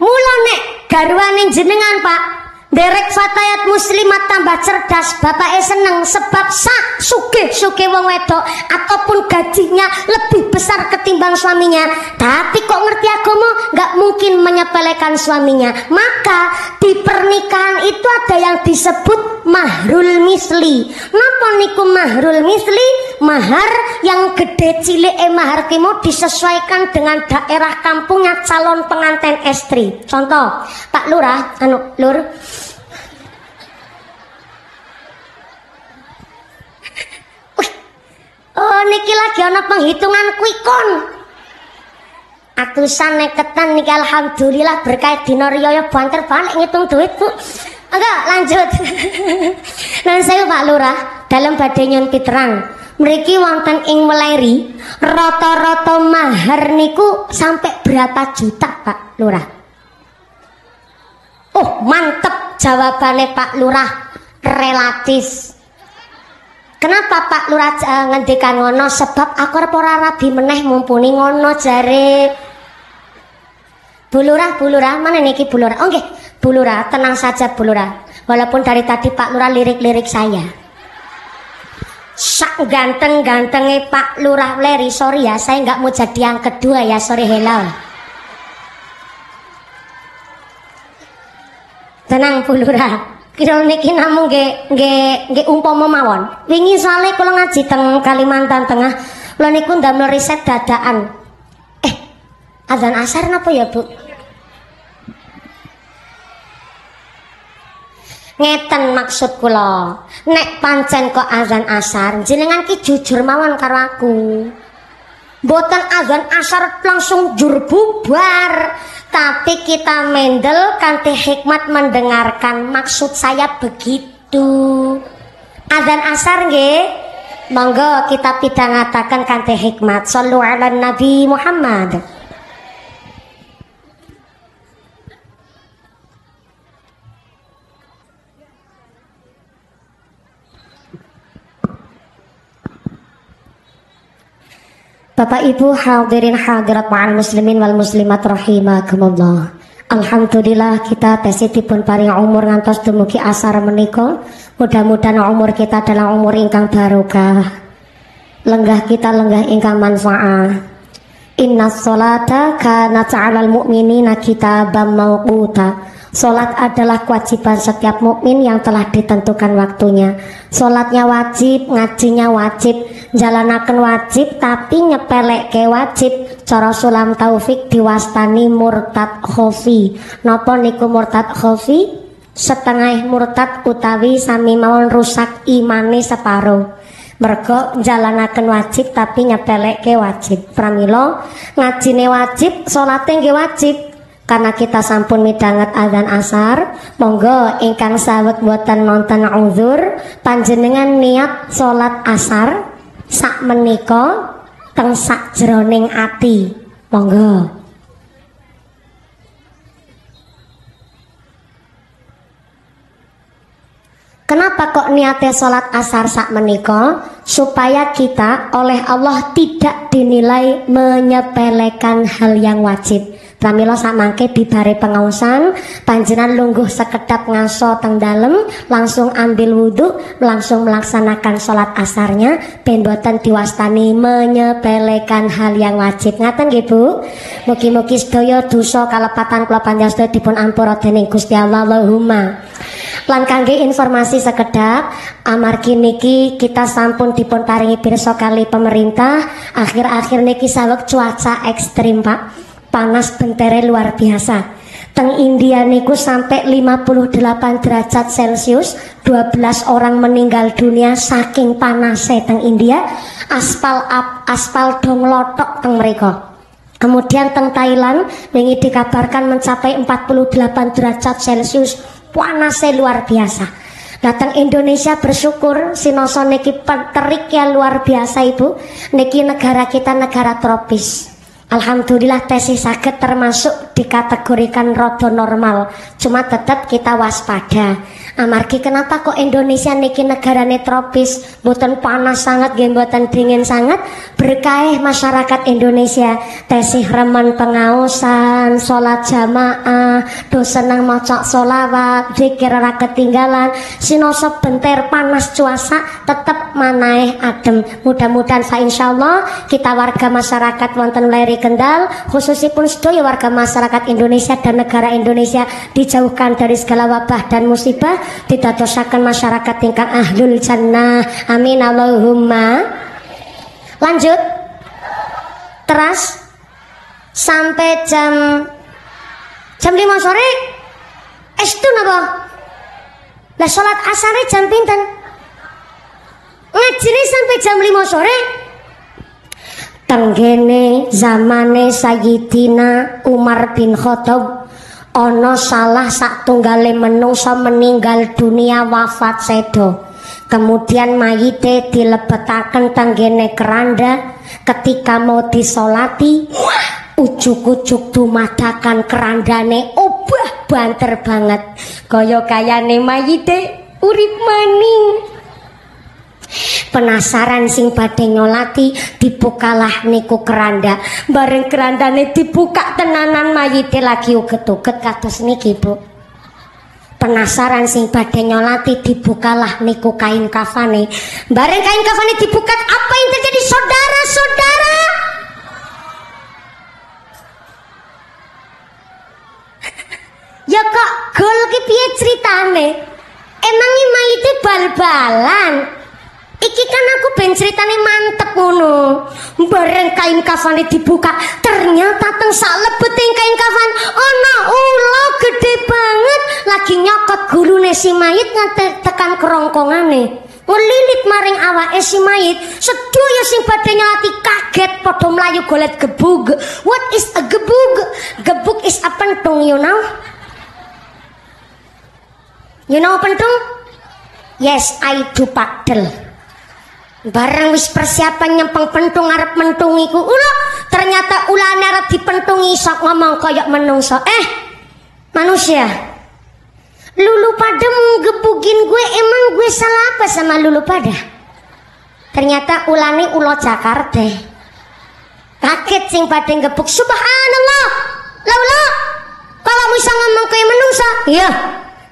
Mula nek garwane jenengan Pak Derek fatayat muslimat tambah cerdas Bapak seneng sebab sak suge suge wong wedok Ataupun gajinya lebih besar ketimbang suaminya. Tapi kok ngerti agama nggak mungkin menyepelekan suaminya. Maka di pernikahan itu ada yang disebut mahrul misli. Napa niku mahrul misli? Mahar yang gede cilik eh mahar kimo disesuaikan dengan daerah kampungnya calon pengantin istri Contoh Pak Lurah, anu Lur Oh niki lagi ana penghitungan kuikon. Atusan neketan niki alhamdulillah berkait dina riyaya banter balik ngitung duit, Bu. Enggak, lanjut. (laughs) Lan saya Pak Lurah dalam badhe nyun piterang. Mriki wonten ing Meleri, rata-rata mahar niku sampai berapa juta, Pak Lurah? Oh, mantep jawabannya Pak Lurah. Relatif Kenapa Pak Lurah uh, ngendikan ngono? Sebab aku arep ora rabi meneh mumpuni ngono jare. Bulurah, bulurah, mana niki bulurah? Oh, bulurah, tenang saja bulurah. Walaupun dari tadi Pak Lurah lirik-lirik saya. Sak ganteng-gantengnya Pak Lurah Leri, sorry ya, saya nggak mau jadi yang kedua ya, sorry hello. Tenang bulurah. Kira niki namung nggih nggih nggih umpama mawon. Wingi soalnya kula ngaji teng Kalimantan Tengah, kula niku ndamel riset dadaan. Eh, azan asar napa ya, Bu? Ngeten maksud kula. Nek pancen kok azan asar, jenengan ki jujur mawon karo aku. Boten azan asar langsung jur bubar tapi kita mendel kanti hikmat mendengarkan. Maksud saya begitu. Azan asar nggih? Monggo kita pidangataken kanti hikmat. Sallu ala nabi Muhammad Bapak Ibu hadirin hadirat ma'al muslimin wal muslimat rahimakumullah. Alhamdulillah kita tesitipun paring umur ngantos dumugi asar menika. Mudah-mudahan umur kita adalah umur ingkang barokah. Lenggah kita lenggah ingkang manfaat. Inna sholata kanat 'alal mu'minina kitaban mawquta. Sholat adalah kewajiban setiap mukmin yang telah ditentukan waktunya. Sholatnya wajib, ngajinya wajib, jalanakan wajib, tapi nyepelek ke wajib. Cara sulam taufik diwastani murtad khofi. Nopo niku murtad khofi? Setengah murtad utawi sami mawon rusak imane separo. Mergo jalanakan wajib tapi nyepelek ke wajib. Pramilo ngajine wajib, sholatnya nggih wajib karena kita sampun midanget adzan asar monggo ingkang sawet buatan nonton uzur panjenengan niat salat asar sak menika teng sak jroning ati monggo Kenapa kok niatnya sholat asar sak meniko? Supaya kita oleh Allah tidak dinilai menyepelekan hal yang wajib. Pramila samangke bibare pengausan panjenan lungguh sekedap ngaso teng dalem langsung ambil wudhu langsung melaksanakan sholat asarnya ben boten diwastani menyepelekan hal yang wajib. Ngaten nggih Bu? Mugi-mugi sedaya dosa kalepatan kula panjenengan dipun ampura dening Gusti Allah. Allahumma. Lan informasi sekedap amargi niki kita sampun dipun paringi pirsa kali pemerintah akhir-akhir niki saweg cuaca ekstrim Pak panas bentere luar biasa. Teng India niku sampai 58 derajat Celcius 12 orang meninggal dunia saking panasnya teng India. Aspal ap, aspal dong lotok teng mereka. Kemudian teng Thailand ini dikabarkan mencapai 48 derajat Celcius panasnya luar biasa. Datang Indonesia bersyukur sinoso niki terik ya luar biasa ibu. Niki negara kita negara tropis Alhamdulillah tesi sakit termasuk dikategorikan rodo normal. Cuma tetap kita waspada Amargi kenapa kok Indonesia niki negara tropis? Buatan panas sangat, buatan dingin sangat. Berkah masyarakat Indonesia. Tesih remen pengausan, sholat jamaah Do senang mocok solawat, zikir ora ketinggalan. Sinoso benter panas cuaca tetap manaeh adem. Mudah-mudahan sa insya Allah kita warga masyarakat wonten leri Kendal khususipun sedaya warga masyarakat Indonesia dan negara Indonesia dijauhkan dari segala wabah dan musibah ditadosakan masyarakat tingkat ahlul jannah. Amin Allahumma. Lanjut. Teras sampai jam jam 5 sore. Itu napa? Lah sholat asar jam pinten? Ngajine sampai jam 5 sore. Tenggene zamane Sayyidina Umar bin Khattab ana salah sak tunggale menungsa meninggal dunia wafat sedo kemudian mayite dilebetaken tenggene keranda ketika mau disolati ujuk-ujuk dumadakan kerandane. Obah banter banget. Kaya kayane mayite urip maning penasaran sing badhe nyolati dibukalah niku keranda. Bareng kerandane dibuka tenanan mayite lagi uget-uget kados niki Bu. Penasaran sing badhe nyolati dibukalah niku kain kafane. Bareng kain kafane dibuka apa yang terjadi saudara-saudara? (laughs) Ya kok gol ki piye ceritane? Emangnya mayite bal-balan Iki kan aku ben ceritane mantep ngono. Bareng kain kafane dibuka, ternyata teng salebeting kain kafan ana ula gede banget lagi nyokot gurune si mayit nganti tekan kerongkongane. Ngelilit maring awake si mayit, sedaya sing badhe nyati kaget padha mlayu golet gebug. What is a gebug? Gebug is a pentung, you know? You know pentung? Yes, I do padel. Barang wis persiapan nyempeng pentung arep mentungiku. Ulo ternyata ulane arep dipentungi sok ngomong koyok menungso. Eh, manusia. Lulu pada menggebugin gue emang gue salah apa sama lulu pada? Ternyata ulane ulo Jakarta. Kaget sing pada gebuk. Subhanallah. Lalu kalau bisa ngomong kayak menungsa? Iya.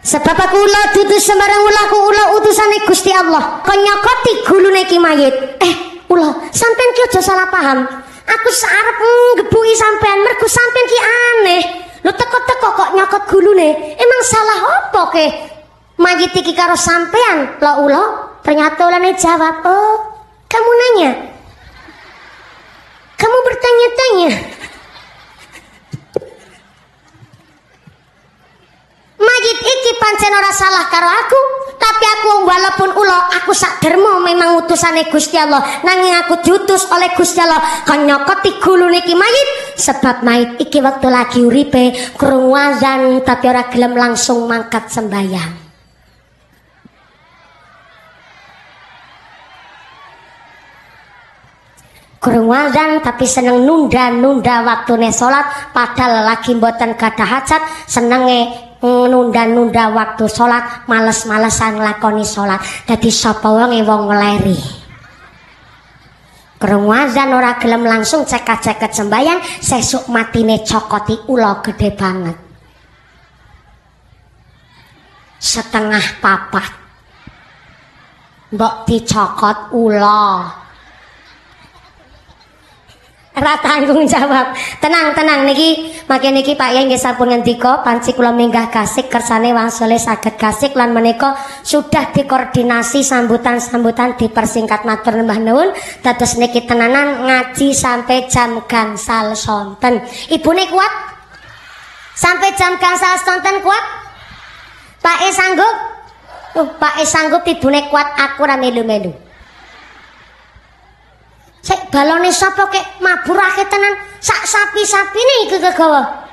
Sebab aku ulah dudu sembarang ulah aku ulah utusane Gusti Allah. Nyokoti gulune ki mayit. Eh, ulah, sampean ki aja salah paham. Aku sarep ngebuki sampean mergo sampean ki aneh. Lu teko-teko kok nyokot gulune. Emang salah apa ke? Mayit iki karo sampean. Lah ulah, ternyata ulane jawab, "Oh, kamu nanya." Kamu bertanya-tanya. Mayit iki pancen ora salah karo aku, tapi aku walaupun ulo aku sak dermo memang utusane Gusti Allah, nanging aku diutus oleh Gusti Allah. Kon nyokoti gulune iki mayit sebab mayit iki waktu lagi uripe krungu azan tapi ora gelem langsung mangkat sembayang. Kurang wazan tapi seneng nunda-nunda waktune sholat padahal lagi mboten gada hajat senenge nunda-nunda waktu sholat males-malesan lakoni sholat. Jadi sapa wonge wong ngeleri Kurang wazan ora gelem langsung ceket-ceket sembayang sesuk matine cokoti ulo gede banget. Setengah papat. Mbok dicokot ulo ora tanggung jawab. Tenang, tenang niki, makin niki Pak Yai nggih sampun ngendika panci kula minggah kasik kersane wangsule saged kasik lan menika sudah dikoordinasi sambutan-sambutan dipersingkat matur nembah nuwun dados niki tenanan ngaji sampai jam gangsal sonten. Ibune kuat? Sampai jam gangsal sonten kuat? Pak E sanggup? Uh, Pak E sanggup ibune kuat aku ra melu-melu. Sek balone sapa kek maburake tenan sak sapi-sapine iki kegawa.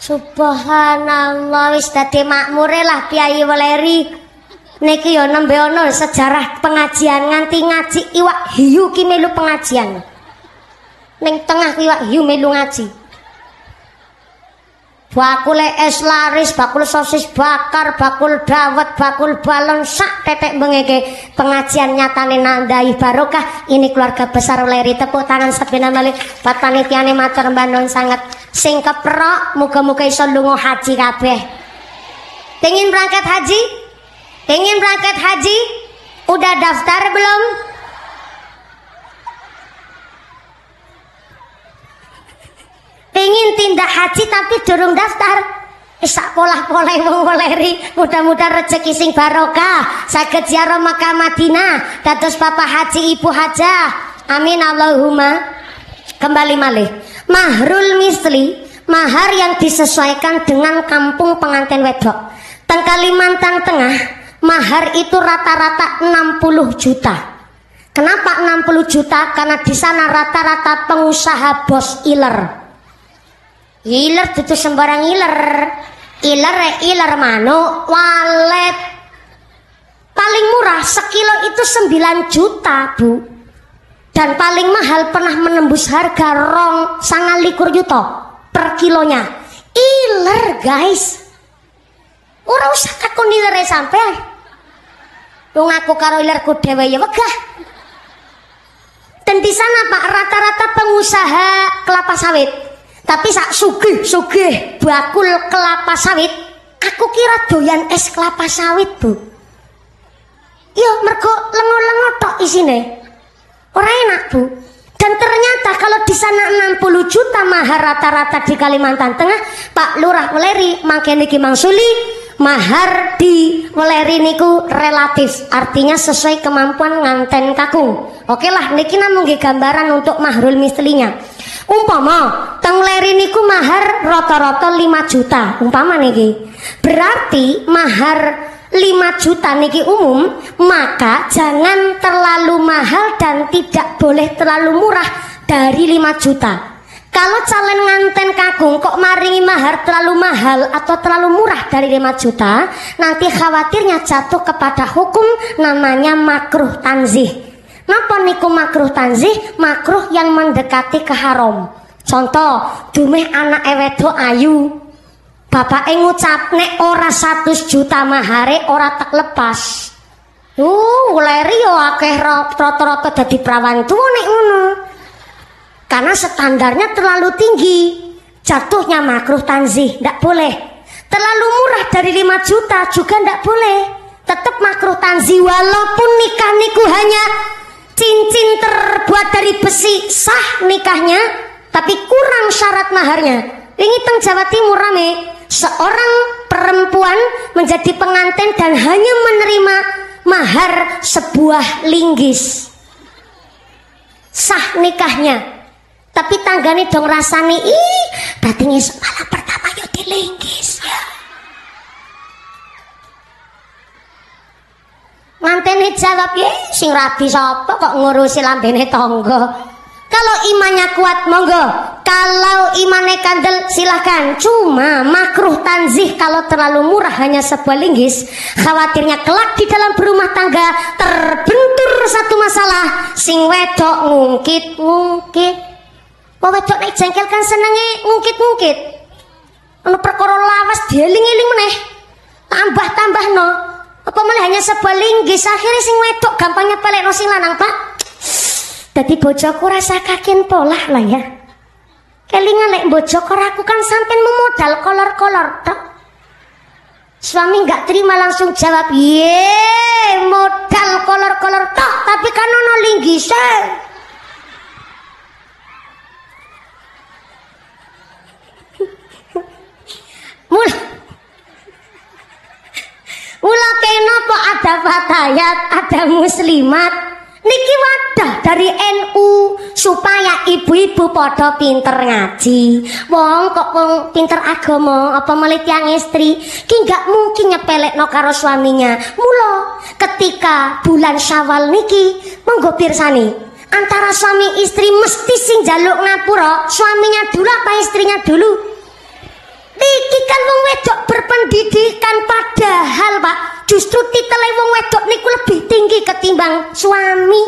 Subhanallah wis dadi makmure lah Kyai Weleri. Niki ya nembe ana sejarah pengajian nganti ngaji iwak hiu ki melu pengajian. Ning tengah iwak hiu melu ngaji. Bakul es laris, bakul sosis bakar, bakul dawet, bakul balon sak tetek bengeke pengajian nyatane nandai barokah. Ini keluarga besar leri tepuk tangan sepina malih buat panitiane matur bandon sangat. Sing keprok muga-muga iso lunga haji kabeh. Pengen berangkat haji? Pengen berangkat haji? Udah daftar belum Pengen tindak haji tapi durung daftar. Isak pola-pola wong weleri, mudah-mudahan rezeki sing barokah, saged ziarah Makkah Madinah, dados Bapak Haji Ibu Hajah. Amin Allahumma. Kembali malih. Mahrul misli, mahar yang disesuaikan dengan kampung pengantin wedok. Teng Kalimantan Tengah, mahar itu rata-rata 60 juta. Kenapa 60 juta? Karena di sana rata-rata pengusaha bos iler. Iler itu sembarang iler. Iler iler mano walet. Paling murah sekilo itu 9 juta, Bu. Dan paling mahal pernah menembus harga rong sangat likur juta per kilonya. Iler, guys. Ora usah takon ilere sampean. Wong aku karo ilerku dhewe ya wegah. Dan di sana Pak rata-rata pengusaha kelapa sawit tapi sak sugih sugih bakul kelapa sawit aku kira doyan es kelapa sawit bu. Ya mergo lengo-lengo tok isine. Orang enak bu. Dan ternyata kalau di sana 60 juta mahar rata-rata di Kalimantan Tengah Pak Lurah Weleri makin niki mangsuli mahar di Weleri niku relatif artinya sesuai kemampuan nganten kakung. Oke lah niki namun gambaran untuk mahrul mislinya umpama teng leri niku mahar rata-rata 5 juta. Umpama niki. Berarti mahar 5 juta niki umum maka jangan terlalu mahal dan tidak boleh terlalu murah dari 5 juta. Kalau calon nganten kakung kok maringi mahar terlalu mahal atau terlalu murah dari 5 juta nanti khawatirnya jatuh kepada hukum namanya makruh tanzih Napa niku makruh tanzih? Makruh yang mendekati ke haram. Contoh, dumeh anak wedok ayu. Bapak ngucap nek ora 100 juta mahare ora tak lepas. Uh, leri yo akeh rata-rata dadi perawan tuwa nek ngono. Karena standarnya terlalu tinggi. jatuhnya makruh tanzih ndak boleh terlalu murah dari 5 juta juga ndak boleh tetap makruh tanzih walaupun nikah niku hanya cincin terbuat dari besi sah nikahnya tapi kurang syarat maharnya. Ini teng Jawa Timur rame. Seorang perempuan menjadi pengantin dan hanya menerima mahar sebuah linggis. Sah nikahnya. Tapi tanggane dong rasani ih berarti malam pertama yo dilinggis ya ngantene jawab ya sing rabi sapa kok ngurusi lambene tonggo kalau imannya kuat monggo kalau imannya kandel silahkan cuma makruh tanzih kalau terlalu murah hanya sebuah linggis khawatirnya kelak di dalam berumah tangga terbentur satu masalah sing wedok ngungkit ngungkit Wong wedok nek jengkel kan senenge ngungkit-ngungkit. Ono perkara lawas dieling-eling meneh. Tambah-tambah no. Apa malah hanya sebuah linggis akhirnya sing wedok gampangnya pelekno sing lanang, Pak. Dadi bojoku rasa kakin pola lah ya. Kelingan lek bojoku aku kan sampai memodal kolor-kolor tok. Suami nggak terima langsung jawab, "Ye, modal kolor-kolor tok, tapi kan ono linggise." Mula Mula kenapa ada fatayat, ada muslimat. Niki wadah dari NU supaya ibu-ibu podo pinter ngaji. Wong kok wong pinter agama apa malah tiang istri? Ki nggak mungkin no karo suaminya. Mula ketika bulan Syawal niki monggo pirsani. Antara suami istri mesti sing jaluk ngapura suaminya dulu apa istrinya dulu? Niki kan wong wedok berpendidikan padahal Pak justru titel wong wedok niku lebih tinggi ketimbang suami.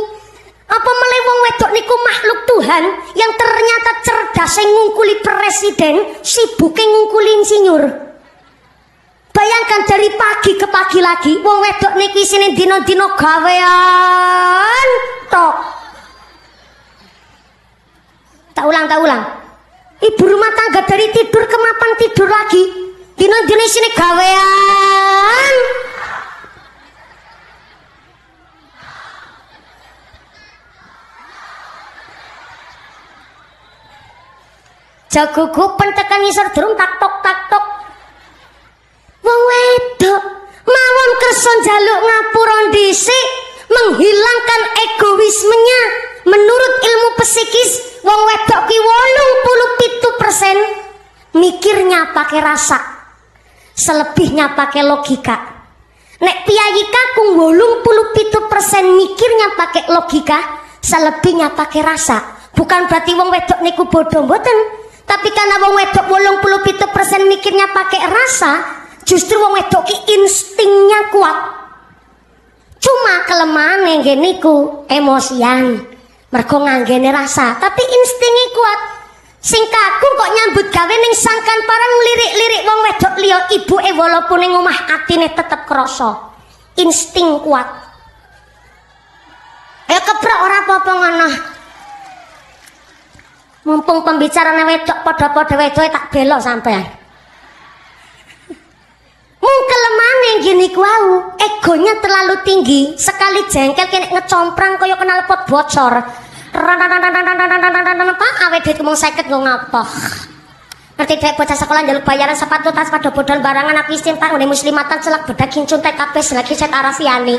Apa malah wong wedok niku makhluk Tuhan yang ternyata cerdas yang ngungkuli presiden, sibuk ngungkuli insinyur. Bayangkan dari pagi ke pagi lagi, wong wedok niki sini dino-dino gawean tok. Tak ulang, tak ulang. Ibu rumah tangga dari tidur ke mapan tidur lagi. Dino dino sini gawean. Jago gupen tekan ngisor durung tak tok tak tok. Wong wedok mawon kerson jaluk dhisik menghilangkan egoismenya. Menurut ilmu psikis wong wedok ki wolung puluh pitu persen mikirnya pakai rasa selebihnya pakai logika. Nek piyayi kakung wolung puluh pitu persen mikirnya pakai logika selebihnya pakai rasa. Bukan berarti wong wedok niku bodoh boten tapi karena wong wedok wolung puluh pitu persen mikirnya pakai rasa justru wong wedok ki instingnya kuat Cuma kelemahan yang niku emosian. Mergo nganggene rasa, tapi instingnya kuat. Sing kaku kok nyambut gawe ning sangkan parang lirik-lirik wong wedok liya ibuke walaupun ning omah atine tetep krasa. Insting kuat. Ya keprok ora apa-apa ngono. Mumpung pembicaraan wedok padha-padha wedoke tak belo sampean. Mung kelemahan yang gini kuau, egonya terlalu tinggi, sekali jengkel kena ngecomprang kaya kenal pot bocor. Pak awe duit ngomong seket ngomong apa? Ngerti dek bocah sekolah jaluk bayaran sepatu tas pada bodol barangan aku isin pak udah muslimatan celak bedak kincun tek kabeh lagi set arafiani.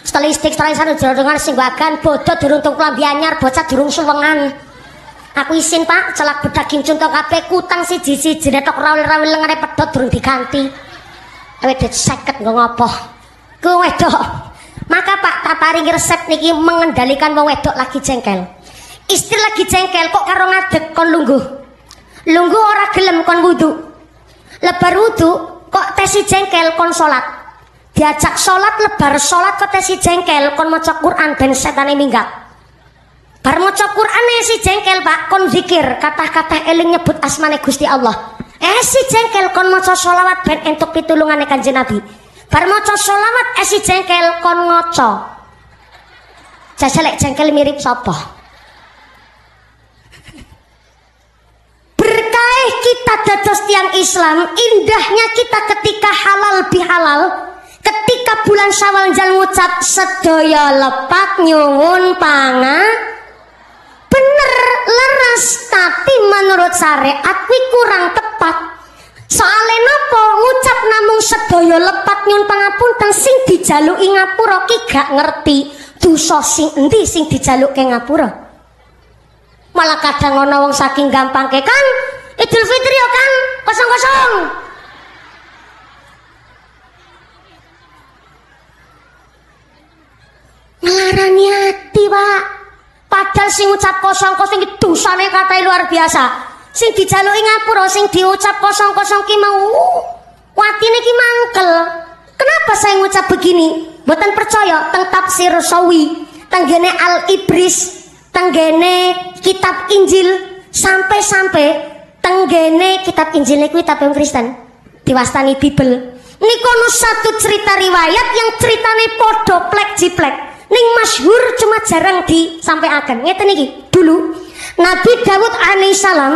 Setelah istik setelah sana dengan singgakan bodoh kelambi anyar bocah durung suwengan. Aku isin pak. Celak bedak kincun tek kabeh kutang si jisi jenetok rawil-rawil lengare pedot durung diganti. Wedok seket nggak ngopo. Ku wedok. Maka pak tak paringi resep niki mengendalikan wong wedok lagi jengkel. Istri lagi jengkel kok karo ngadeg kon lungguh? Lungguh ora gelem kon wudu lebar wudu kok tesi jengkel kon salat diajak salat lebar salat kok tesi jengkel kon maca Quran ben setane minggat bar maca Quran si jengkel pak kon zikir kata-kata eling nyebut asmane Gusti Allah Eh si jengkel kon maca sholawat ben entuk pitulungane Kanjeng Nabi. Bar maca sholawat eh si jengkel kon ngoco. Jajalek jengkel mirip sapa? Berkah kita dados tiang Islam, indahnya kita ketika halal bihalal, ketika bulan Syawal jalan ngucap sedaya lepat nyuwun panga bener leres tapi menurut syariat kuwi kurang tepat. Soalnya nopo ngucap namung sedaya lepat nyun pangapunten sing dijaluki ngapura ki gak ngerti dosa sing endi sing dijaluke ngapura. Malah kadang ana wong saking gampang ke kan Idul Fitri yo kan? Kosong-kosong. Ngelarani hati pak padahal sing ucap kosong-kosong itu dosane kata luar biasa. Sing dijaluki ngapura sing diucap kosong-kosong ki mau. Watine ki mangkel. Kenapa saya ngucap begini? Buatan percaya teng tafsir sawi tenggene al ibris tenggene kitab injil sampai-sampai tenggene kitab injil kuwi kitab Kristen. Diwastani Bible. Niko satu cerita riwayat yang ceritane podo plek jiplek ning masyhur cuma jarang disampaikan ngeten niki dulu Nabi Dawud alaihissalam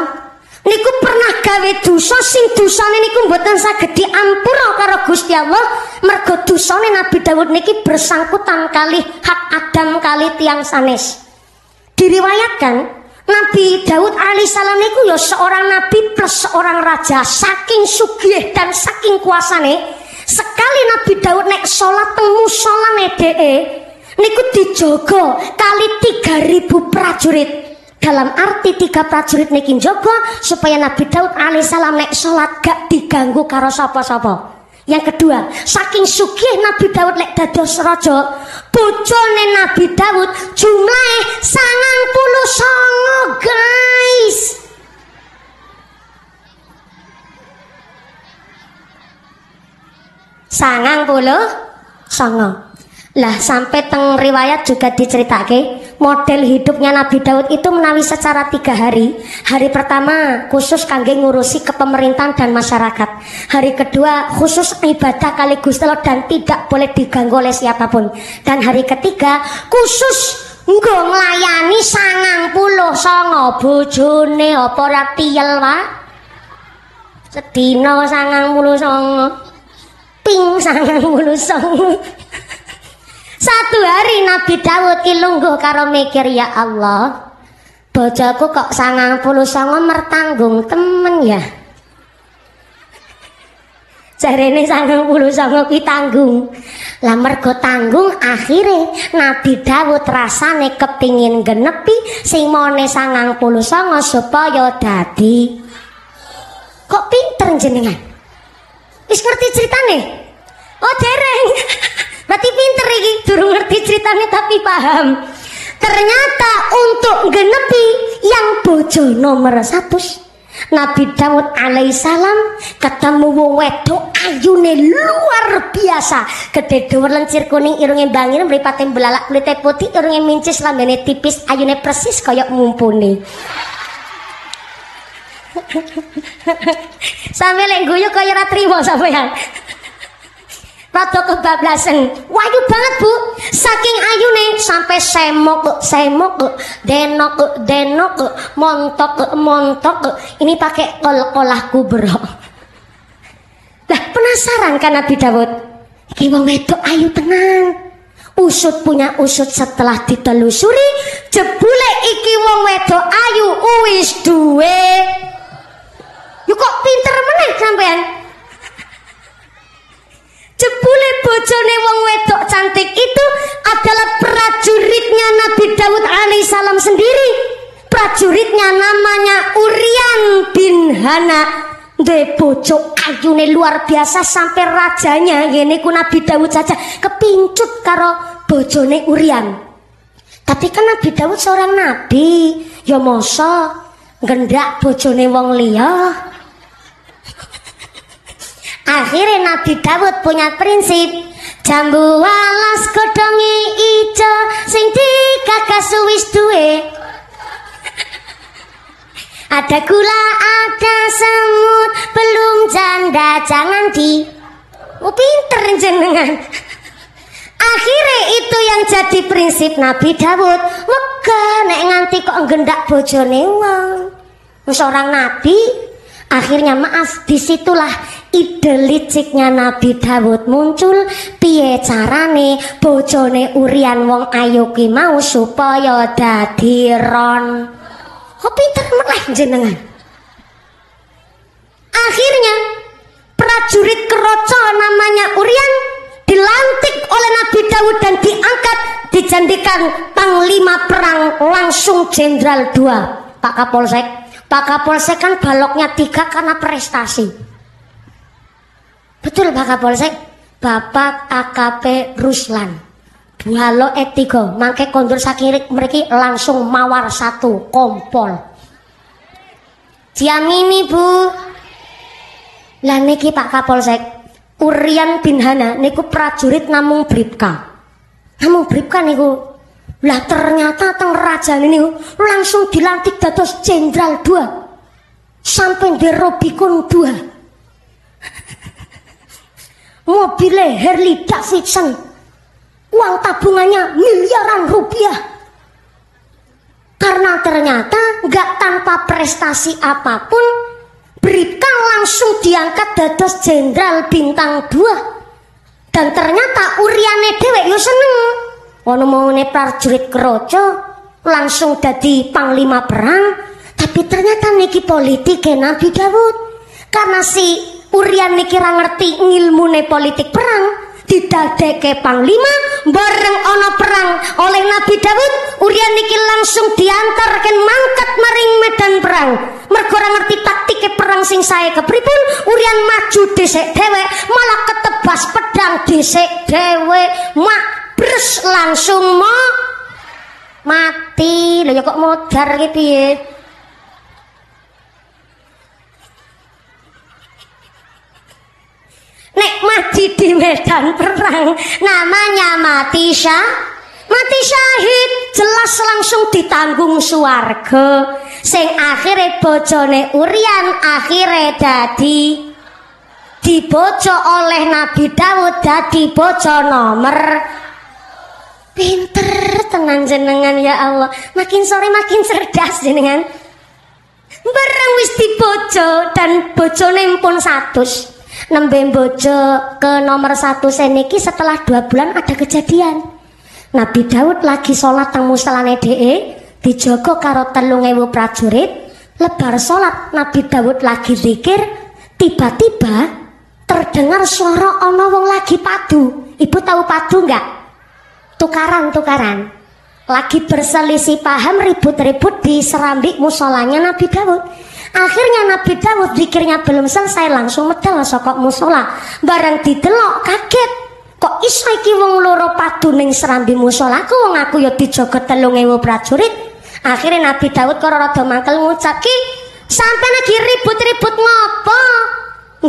niku pernah gawe dosa sing dosane niku mboten saged diampura karo Gusti Allah. Mergo dosane Nabi Dawud niki bersangkutan kali hak Adam kali tiang sanes. Diriwayatkan Nabi Daud alaihissalam niku ya seorang nabi plus seorang raja. Saking sugih dan saking kuasane sekali Nabi Daud nek sholat teng musolane dhee niku dijogo kali 3000 prajurit dalam arti tiga prajurit niki jogo supaya Nabi Daud alaihissalam nek sholat gak diganggu karo sapa-sapa. Yang kedua, saking sugih Nabi Daud lek dados raja, bojone Nabi Daud jumlahe sangang puluh songo guys. Sangang puluh songo. Lah sampai teng riwayat juga diceritake model hidupnya Nabi Daud itu menawi secara tiga hari. Hari pertama khusus kangge ngurusi kepemerintahan dan masyarakat. Hari kedua khusus ibadah kali Gusti dan tidak boleh diganggu oleh siapa pun. Dan hari ketiga khusus nggo nglayani sangang puluh songo bojone apa ora tiyel? Sedina sangang puluh songo. Ping sangang puluh songo. Satu hari Nabi Dawud ilungguh karo mikir ya Allah. Bojoku kok sangang puluh songo mertanggung temen ya. (laughs) Jarene sangang puluh songo tanggung. Lah mergo tanggung akhirnya Nabi Dawud rasane kepingin genepi sing mone sangang puluh songo supaya dadi kok pinter jenengan. Wis ngerti ceritane? Oh dereng. (laughs) Berarti pinter iki, durung ngerti ceritanya tapi paham. Ternyata untuk genepi yang bojo nomor satu Nabi Daud alaihissalam ketemu wong wedok ayune luar biasa. Gede dhuwur lencir kuning irunge bangir mripate belalak kulite putih irunge mincis lambene tipis ayune persis kaya mumpuni. (laughs) Sampai lek guyu kaya ora trimo sampean. Rada kebablasan. Wayu banget, Bu. Saking ayune sampai semok, semok, denok, denok, montok, montok. Ini pakai kol-kolahku bro. Lah penasaran kan Nabi Dawud? Iki wong wedok ayu tenang. Usut punya usut setelah ditelusuri jebule iki wong wedok ayu uwis duwe. Yuk kok pinter meneh sampean? Bojone wong wedok cantik itu adalah prajuritnya Nabi Daud alaihissalam sendiri. Prajuritnya namanya Urian bin Hana. De bojo ayune luar biasa sampai rajanya ngene ku Nabi Daud saja kepincut karo bojone Urian. Tapi kan Nabi Daud seorang nabi, ya moso gendak bojone wong liya. Akhirnya Nabi Dawud punya prinsip Jambu walas kodongi ijo Sing dikakas suwis duwe. (laughs) Ada gula, ada semut Belum janda, jangan di Oh pinter jenengan. (laughs) Akhirnya itu yang jadi prinsip Nabi Dawud. Wega nek nganti kok nggendak bojone wong. Seorang nabi Akhirnya maaf di situlah ide liciknya Nabi Dawud muncul piye carane bojone Urian wong ayu ki mau supaya dadi ron. Oh pinter malah jenengan. Akhirnya prajurit keroco namanya Urian dilantik oleh Nabi Dawud dan diangkat dijanjikan panglima perang langsung jenderal dua Pak Kapolsek Pak Kapolsek kan baloknya tiga karena prestasi betul Pak Kapolsek. Bapak AKP Ruslan. Bualo etigo mangke kondur sakirik mereka langsung mawar satu kompol. Jamini bu. Lah niki Pak Kapolsek Urian bin Hana niku prajurit namung bribka. Kamu bribka niku. Lah ternyata teng raja ini langsung dilantik dados jenderal dua. Sampai di Robicon dua mobilnya Harley Davidson. Uang tabungannya miliaran rupiah. Karena ternyata nggak tanpa prestasi apa pun Bribka langsung diangkat dados jenderal bintang dua. Dan ternyata uriane dewek yo seneng. Ono mau prajurit keroco langsung jadi panglima perang. Tapi ternyata niki politik Nabi Dawud. Karena si Urian niki ra ngerti ngilmune politik perang didadeke panglima bareng ono perang. Oleh Nabi Dawud Urian niki langsung diantarkan mangkat maring medan perang. Mergo ngerti taktike perang sing saya kepripun Urian maju dhisik dhewe malah ketebas pedang dhisik dhewe mak bres langsung mau mati. Lho ya kok modar iki piye Nek mati di medan perang namanya mati syah mati syahid jelas langsung ditanggung suarga sing akhirnya bojone Urian akhirnya dadi dibojo oleh Nabi Dawud dadi bojo nomor pinter tenan jenengan ya Allah. Makin sore makin cerdas jenengan. Bareng wis dibojo dan bojone pun satus nembe bojo ke nomor satu seniki setelah dua bulan ada kejadian. Nabi Daud lagi sholat teng musalane DE dijogo karo telung ewu prajurit lebar sholat. Nabi Daud lagi zikir tiba-tiba terdengar suara ono wong lagi padu. Ibu tahu padu nggak? Tukaran tukaran lagi berselisih paham ribut-ribut di serambi musolanya Nabi Daud Akhirnya Nabi Dawud zikirnya belum selesai langsung medal sokok musola. Barang didelok kaget. Kok iso iki wong loro padu ning serambi musolaku wong aku ya dijaga 3000 prajurit. Akhirnya Nabi Dawud karo rada mangkel ngucap ki sampai lagi ribut-ribut ngopo?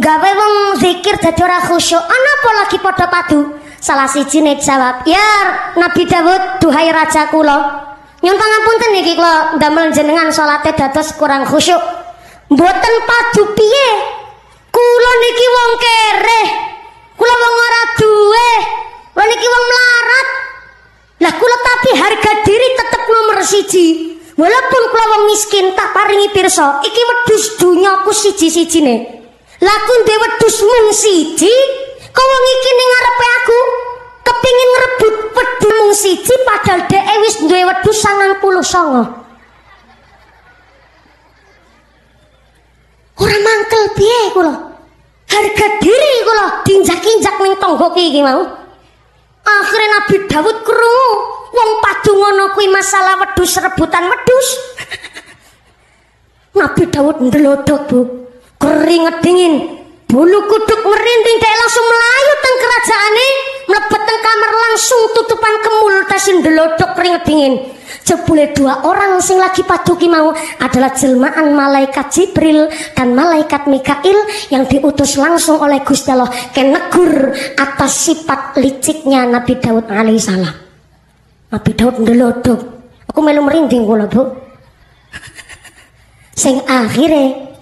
Gawe wong zikir dadi ora khusyuk. Ana apa lagi padha padu? Salah siji jawab, "Ya Nabi Dawud, duhai raja kula, Nyun pangapunten niki kula ndamel jenengan salate dados kurang khusyuk. Mboten padu piye? Kula niki wong kere. Kula wong ora duwe. Kula niki wong melarat. Lah kula tapi harga diri tetep nomor siji. Walaupun kula wong miskin tak paringi pirsa, iki wedhus dunyaku siji-sijine. Lah kun dhewe wedhus mung siji, kok wong iki ning ngarepe aku kepingin ngerebut wedhus mung siji padahal dhek wis duwe wedhus 99. Ora mangkel piye kula? Harga diri kula diinjak-injak ning tangga iki mau. Akhirnya Nabi Dawud krungu wong padu ngono kuwi masalah wedhus rebutan wedhus. (laughs) Nabi Dawud ndelodok, Bu. Keringet dingin, bulu kuduk merinding dia langsung melayu teng kerajaane, mlebet teng kamar langsung tutupan kemul tasin ndelodok keringet dingin. Jebule dua orang sing lagi paduki mau adalah jelmaan malaikat Jibril dan malaikat Mikail yang diutus langsung oleh Gusti Allah ke negur atas sifat liciknya Nabi Daud alaihissalam. Nabi Daud ndelodok. Aku melu merinding kula, Bu. Sing akhirnya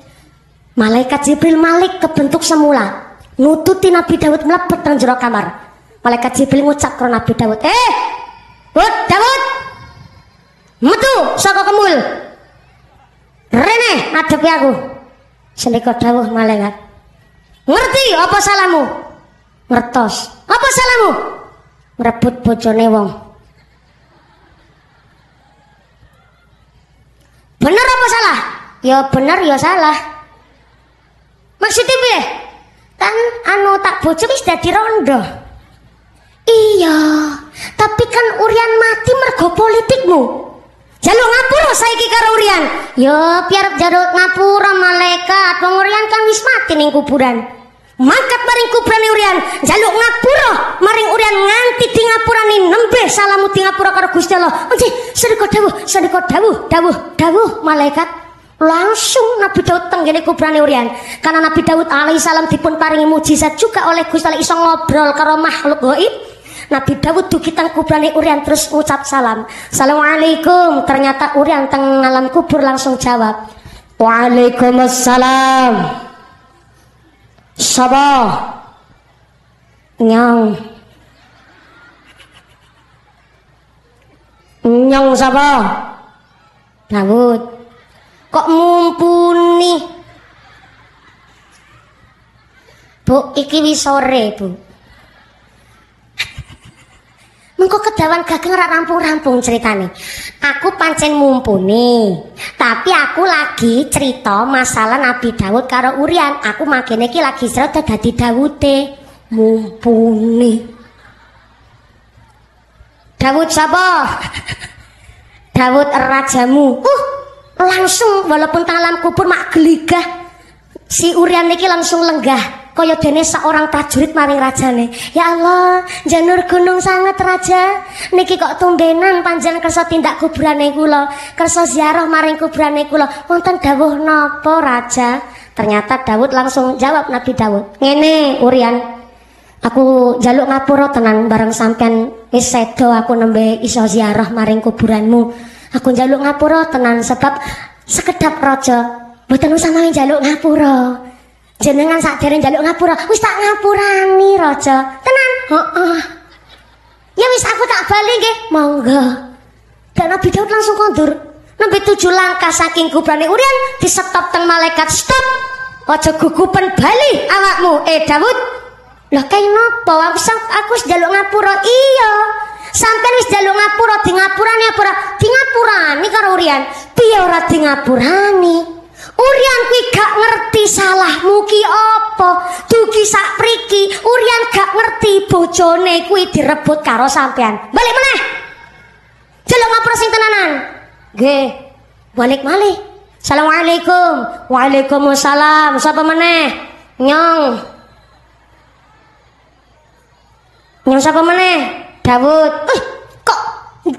malaikat Jibril malik kebentuk semula nututi Nabi Daud mlebet nang jero kamar. Malaikat Jibril ngucap ke Nabi Daud, "Eh, Daud, Daud, Metu saka kemul. Rene adepi aku. Sendika dawuh malaikat. Ngerti apa salahmu? Ngertos. Apa salahmu? Merebut bojone wong. Bener apa salah? Ya bener ya salah. Maksudnya piye? Kan anu tak bojo wis dadi rondo. Iya, tapi kan Urian mati mergo politikmu. Jaluk ngapura saiki karo Urian. Yo biar jaluk ngapura malaikat. Wong Urian kan wis mati ning kuburan. Mangkat maring kuburan Urian, jaluk ngapura maring Urian nganti di ngapurane nembe salamu di ngapura karo Gusti Allah. Onci, sedekah dawuh, sedekah dawuh, dawuh, dawuh malaikat. Langsung Nabi Daud tenggene kuburan Urian. Karena Nabi Daud alaihissalam dipun paringi mujizat juga oleh Gusti Allah iso ngobrol karo makhluk gaib. Nabi Dawud tuh kita kuburane Urian terus ucap salam. Assalamualaikum. Ternyata Urian teng alam kubur langsung jawab. Waalaikumsalam. Sabah. Nyong. Nyong sabah. Dawud. Kok mumpuni? Bu, iki wis sore, Bu. Engko kedawan gageng ora rampung-rampung ceritane. Aku pancen mumpuni, tapi aku lagi cerita masalah Nabi Daud karo Urian. Aku makene iki lagi cerita dadi Dawude. Mumpuni. Dawud sapa? (laughs) Dawud rajamu. Uh, langsung walaupun talam kubur mak geligah. Si Urian iki langsung lenggah kaya dene seorang prajurit maring rajane. Ya Allah, janur gunung sangat raja. Niki kok tumbenan panjenengan kersa tindak kuburane kula, kersa ziarah maring kuburane kula. Wonten dawuh napa raja? Ternyata Daud langsung jawab Nabi Daud. Ngene Urian, aku jaluk ngapura tenan bareng sampean wis sedo aku nembe iso ziarah maring kuburanmu. Aku jaluk ngapura tenan sebab sekedap raja mboten usah main jaluk ngapura. Jenengan sakjane njaluk ngapura. Wis tak ngapurani raja. Tenan? Heeh. Ya wis aku tak bali nggih. Monggo. Dan Nabi Daud langsung kondur. Nembe tujuh langkah saking kubrane Urian disetop teng malaikat. Stop! Aja gugupen bali awakmu eh Daud lah kayak nopo? Aku aku njaluk ngapura. Iya. Sampai wis njaluk ngapura di ngapurane apa di ngapurani karo Urian. Piye ora di ngapurani Urian kuwi gak ngerti salahmu ki apa. Dugi sak priki, Urian gak ngerti bojone kuwi direbut karo sampean. Balik meneh. Jelok ngapura sing tenanan. Nggih. Balik malih. Assalamualaikum. Waalaikumsalam. Sapa meneh? Nyong. Nyong sapa meneh? Dawud. Eh, kok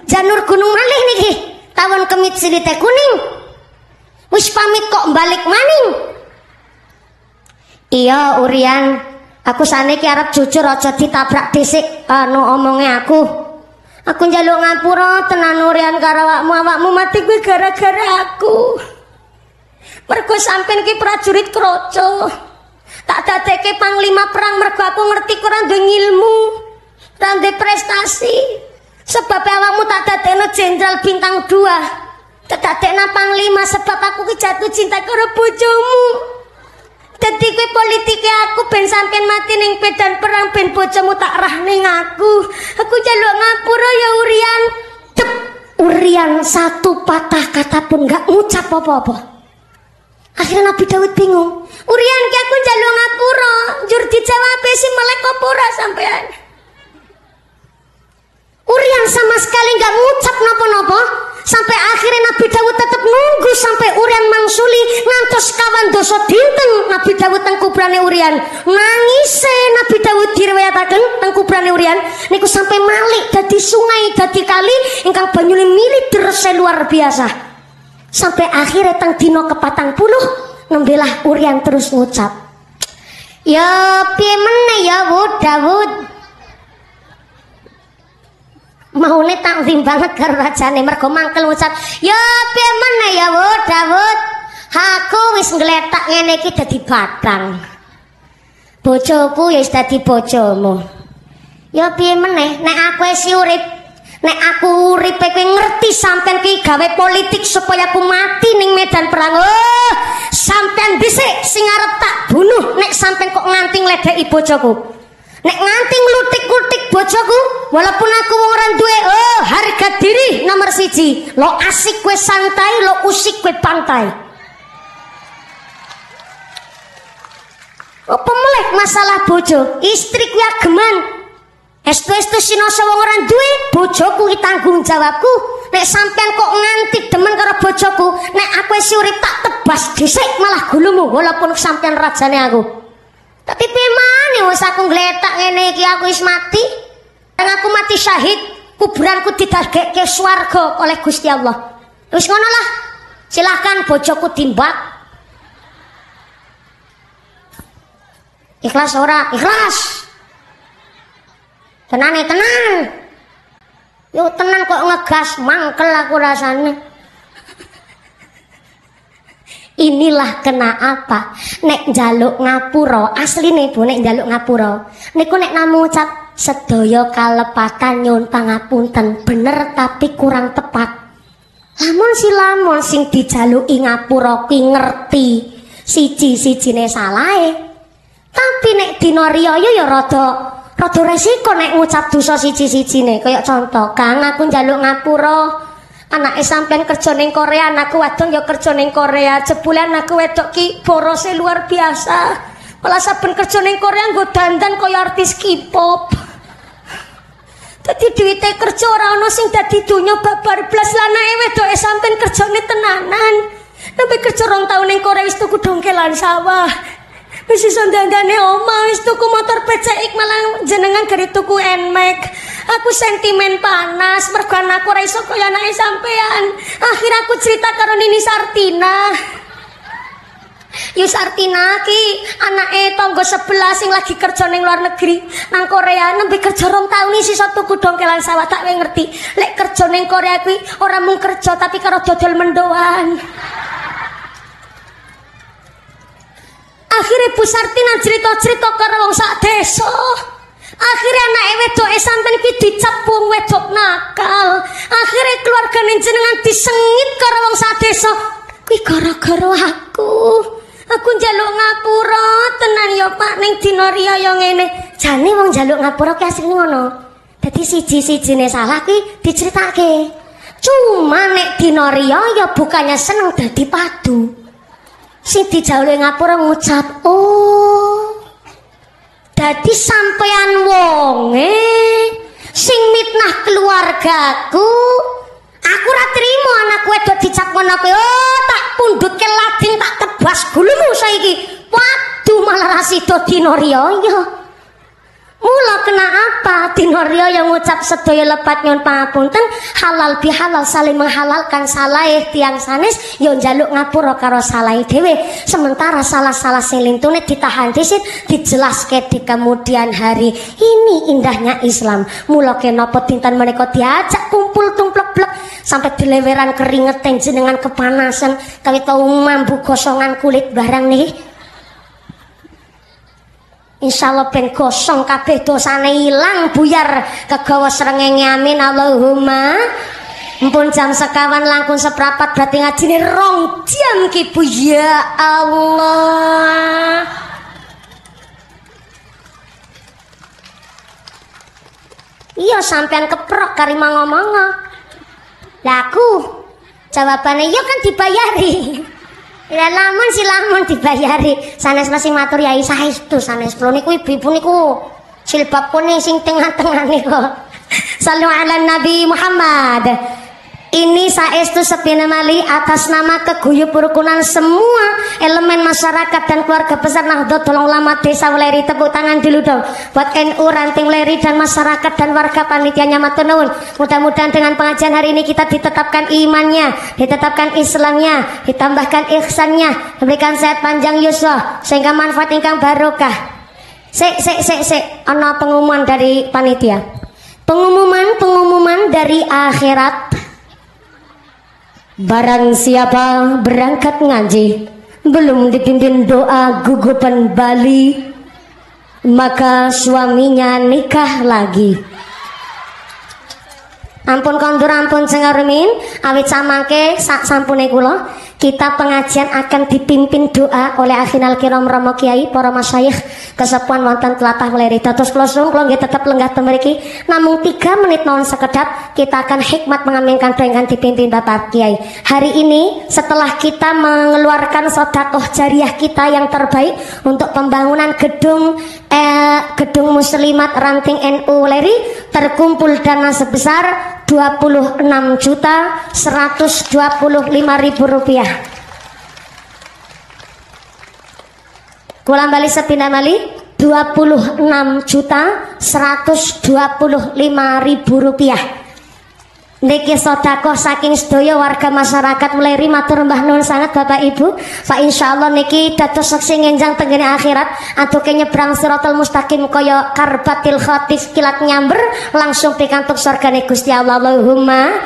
janur gunung malih niki? Tawon kemit silite kuning. Wis pamit kok balik maning. Iya, Urian. Aku saniki arep jujur aja ditabrak dhisik anu omongnya aku. Aku njaluk ngapura tenan Urian karo awakmu, awakmu mati kuwi gara-gara aku. Mergo sampean ki prajurit kroco. Tak dadekke panglima perang mergo aku ngerti kurang duwe ilmu, ora prestasi. Sebab awakmu tak dadekno jenderal bintang 2. Tetadekna panglima sebab aku ki jatuh cinta karo bojomu. Dadi kowe politike aku ben sampean mati ning medan perang ben bojomu tak rah ning aku. Aku jaluk ngapura ya Urian. Cep. Urian satu patah kata pun gak ngucap apa-apa. Akhirnya Nabi Daud bingung. Urian ki aku jaluk ngapura, jur dijawab sih melek apa ora sampean. Urian sama sekali gak ngucap napa-napa sampai akhirnya Nabi Dawud tetap nunggu sampai Urian mangsuli ngantos kawan dosa dinten. Nabi Dawud teng kubrane Urian. Nangise Nabi Dawud diriwayataken teng kubrane Urian. Niku sampai malik dadi sungai dadi kali ingkang banyune mili derese luar biasa. Sampai akhirnya teng dino kepatang puluh nembelah Urian terus ngucap ya piye ya Wud? Dawud maune takzim banget karo rajane. Mergo mangkel ngucap ya piye meneh? Ya Wud Dawud aku wis ngletak ngene iki dadi batang. Bojoku ya wis dadi bojomu. Ya piye meneh? Nek aku wis urip nek aku urip kowe ngerti sampean ki gawe politik supaya aku mati ning medan perang. Oh sampean dhisik sing arep tak bunuh nek sampean kok nganti ngledeki bojoku. Nek nganti nglutik-lutik bojoku, walaupun aku wong ora duwe, oh harga diri nomor siji. Lo asik kue santai, lo usik kue pantai. Apa melek masalah bojo? Istri kuwi ageman, Estu-estu sinoso wong ora duwe, bojoku iki tanggung jawabku. Nek sampean kok nganti demen karo bojoku, nek aku wis urip tak tebas dhisik malah gulumu walaupun sampean rajane aku. Tapi pemane wis aku ngletak ngene iki aku wis mati. Dan aku mati syahid, kuburanku didagekke swarga oleh Gusti Allah. Wis ngono lah. Silahkan bojoku timbak. Ikhlas ora? Ikhlas. Tenang ya tenang. Yo tenang kok ngegas mangkel aku rasanya. Inilah kena apa? Nek jaluk ngapuro asli nih bu nek jaluk ngapuro niku nek namu ucap sedoyo kalepatan nyun pangapunten bener tapi kurang tepat. Lamun si lamun sing dijaluki ngapuro ki ngerti siji sijine salah tapi nek dino riyo ya rada rada resiko nek ngucap dosa siji-sijine. Kaya contoh Kang aku njaluk ngapura anake sampean kerja ning Korea anakku wadon ya kerja ning Korea jebule anakku wedok ki borose luar biasa malah saben kerja ning Korea nggo dandan kaya artis K-pop Dadi duwite kerja ora ana sing dadi donya babar blas lanake wedoke sampean kerjane tenanan. Sampai kerja rong tahun ning Korea wis tuku dongkelan sawah. Wis iso dandane oma wis tuku motor PCX malah jenengan gari tuku Nmax. Aku sentimen panas mergo anakku ora iso kaya anake sampean. Akhir aku cerita karo Nini Sartina. Yus Sartina ki anake tangga sebelah sing lagi kerja ning luar negeri nang Korea nembe kerja rong taun iki iso tuku dongkelan sawah tak ngerti lek kerja ning Korea kuwi ora mung kerja tapi karo dodol mendoan akhirnya Bu Sartina cerita-cerita karo wong sak desa. Akhirnya anak wedoke sampean iki dicap wong wedok nakal. Akhirnya keluargane jenengan disengit karo wong sak desa. Kuwi gara-gara aku. Aku njaluk ngapura tenan ya Pak ning dina riya ya ngene. Jane wong njaluk ngapura ki asline ngono. Dadi siji-sijine salah ki diceritake. Cuma nek dina riya ya bukannya seneng dadi padu sing dijauhi ngapura ngucap oh dadi sampean wonge sing mitnah keluargaku aku ora trimo anakku wedok dicap ngono oh tak pundhut ke lading tak tebas gulumu saiki. Waduh malah rasido dina riya Mula kena apa? Dinorio yang ngucap sedaya lepat nyon pangapunten. Halal bihalal saling menghalalkan salah tiang sanes yo jaluk ngapura karo salah dewe sementara salah-salah sing ditahan disit dijelaske di kemudian hari. Ini indahnya Islam. Mula kenapa tintan mereka diajak kumpul tumplek-plek sampai dileweran keringet jenengan kepanasan kawi tau mambu gosongan kulit barang nih Insyaallah ben gosong kabeh dosane ilang buyar. Kegawa srengenge amin. Allahumma. Mpun jam sekawan langkung seprapat berarti ngajine rong jam ki Bu. Ya Allah. Iya sampean keprok karima ngomong Laku jawabannya iya kan dibayari Ya lamun si lamun dibayari. Sanes masih matur yai saestu sanes kula niku ibu-ibu niku silbab kuning sing tengah-tengah niku. (laughs) Sallu ala Nabi Muhammad. Ini saestu sepi mali atas nama keguyup perukunan semua elemen masyarakat dan keluarga besar Nahdlatul Ulama Desa Weleri. Tepuk tangan dulu dong buat NU Ranting Weleri dan masyarakat dan warga panitianya matunun mudah-mudahan dengan pengajian hari ini kita ditetapkan imannya ditetapkan Islamnya ditambahkan ihsannya diberikan sehat panjang yuswa sehingga manfaat ingkang barokah. Sek sek sek sek ana pengumuman dari panitia. Pengumuman pengumuman dari akhirat Barang siapa berangkat ngaji belum dipimpin doa gugupan Bali maka suaminya nikah lagi. Ampun kondur ampun sing awit samangke sak sampune kula kita pengajian akan dipimpin doa oleh akhinal kiram Romo Kiai para masyayikh kesepuan wonten telatah meleri dados kula suwun kula nggih tetep lenggah temriki namun 3 menit non sekedap kita akan hikmat mengaminkan yang dipimpin Bapak Kiai. Hari ini setelah kita mengeluarkan sodakoh jariah kita yang terbaik untuk pembangunan gedung eh, gedung muslimat ranting NU Leri terkumpul dana sebesar 26 juta 125 ribu rupiah. Kulang balik sepindah mali 26 juta 125 ribu rupiah Niki sodako saking sedaya warga masyarakat mulai matur mbah nun sangat bapak ibu. Pak insya Allah niki dados seksi ngenjang tenggene akhirat. Atau nyebrang siratal mustaqim kaya karbatil khatif kilat nyamber langsung pikantuk surgane Gusti Allah. Allahumma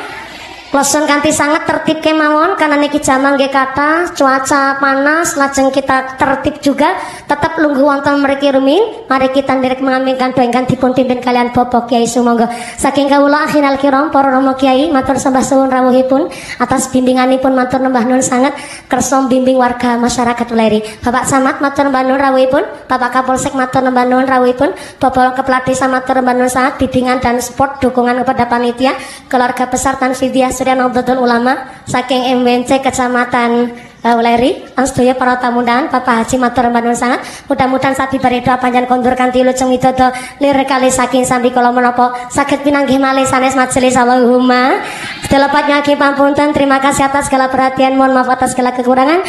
Kloson kanti sangat tertib kemawon karena niki jaman nggih kata cuaca panas lajeng kita tertib juga tetap lungguh wonten mriki rumin. Mari kita nderek mengaminkan doa ingkang dipun pimpin kalian Bapak Kiai sumangga. Saking kawula akhinal kiram para rama kiai matur sembah suwun rawuhipun. Atas bimbinganipun matur nembah nun sangat kersa bimbing warga masyarakat Uleri. Bapak Samad matur nembah nun rawuhipun. Bapak Kapolsek matur nembah nun rawuhipun. Bapak Kepala Desa matur nembah nun sangat bimbingan dan support dukungan kepada panitia keluarga besar Tanfidiah Surya Nahdlatul Ulama saking MWC Kecamatan uh, Uleri sedaya para tamu dan Bapak Haji matur nuwun sangat. Mudah-mudahan sapi doa panjang kondur kanthi luceng widodo lir kali saking sambil kala menapa. Saged pinanggih malih sanes majelis Allahumma. Selepat nyaki pampunten terima kasih atas segala perhatian. Mohon maaf atas segala kekurangan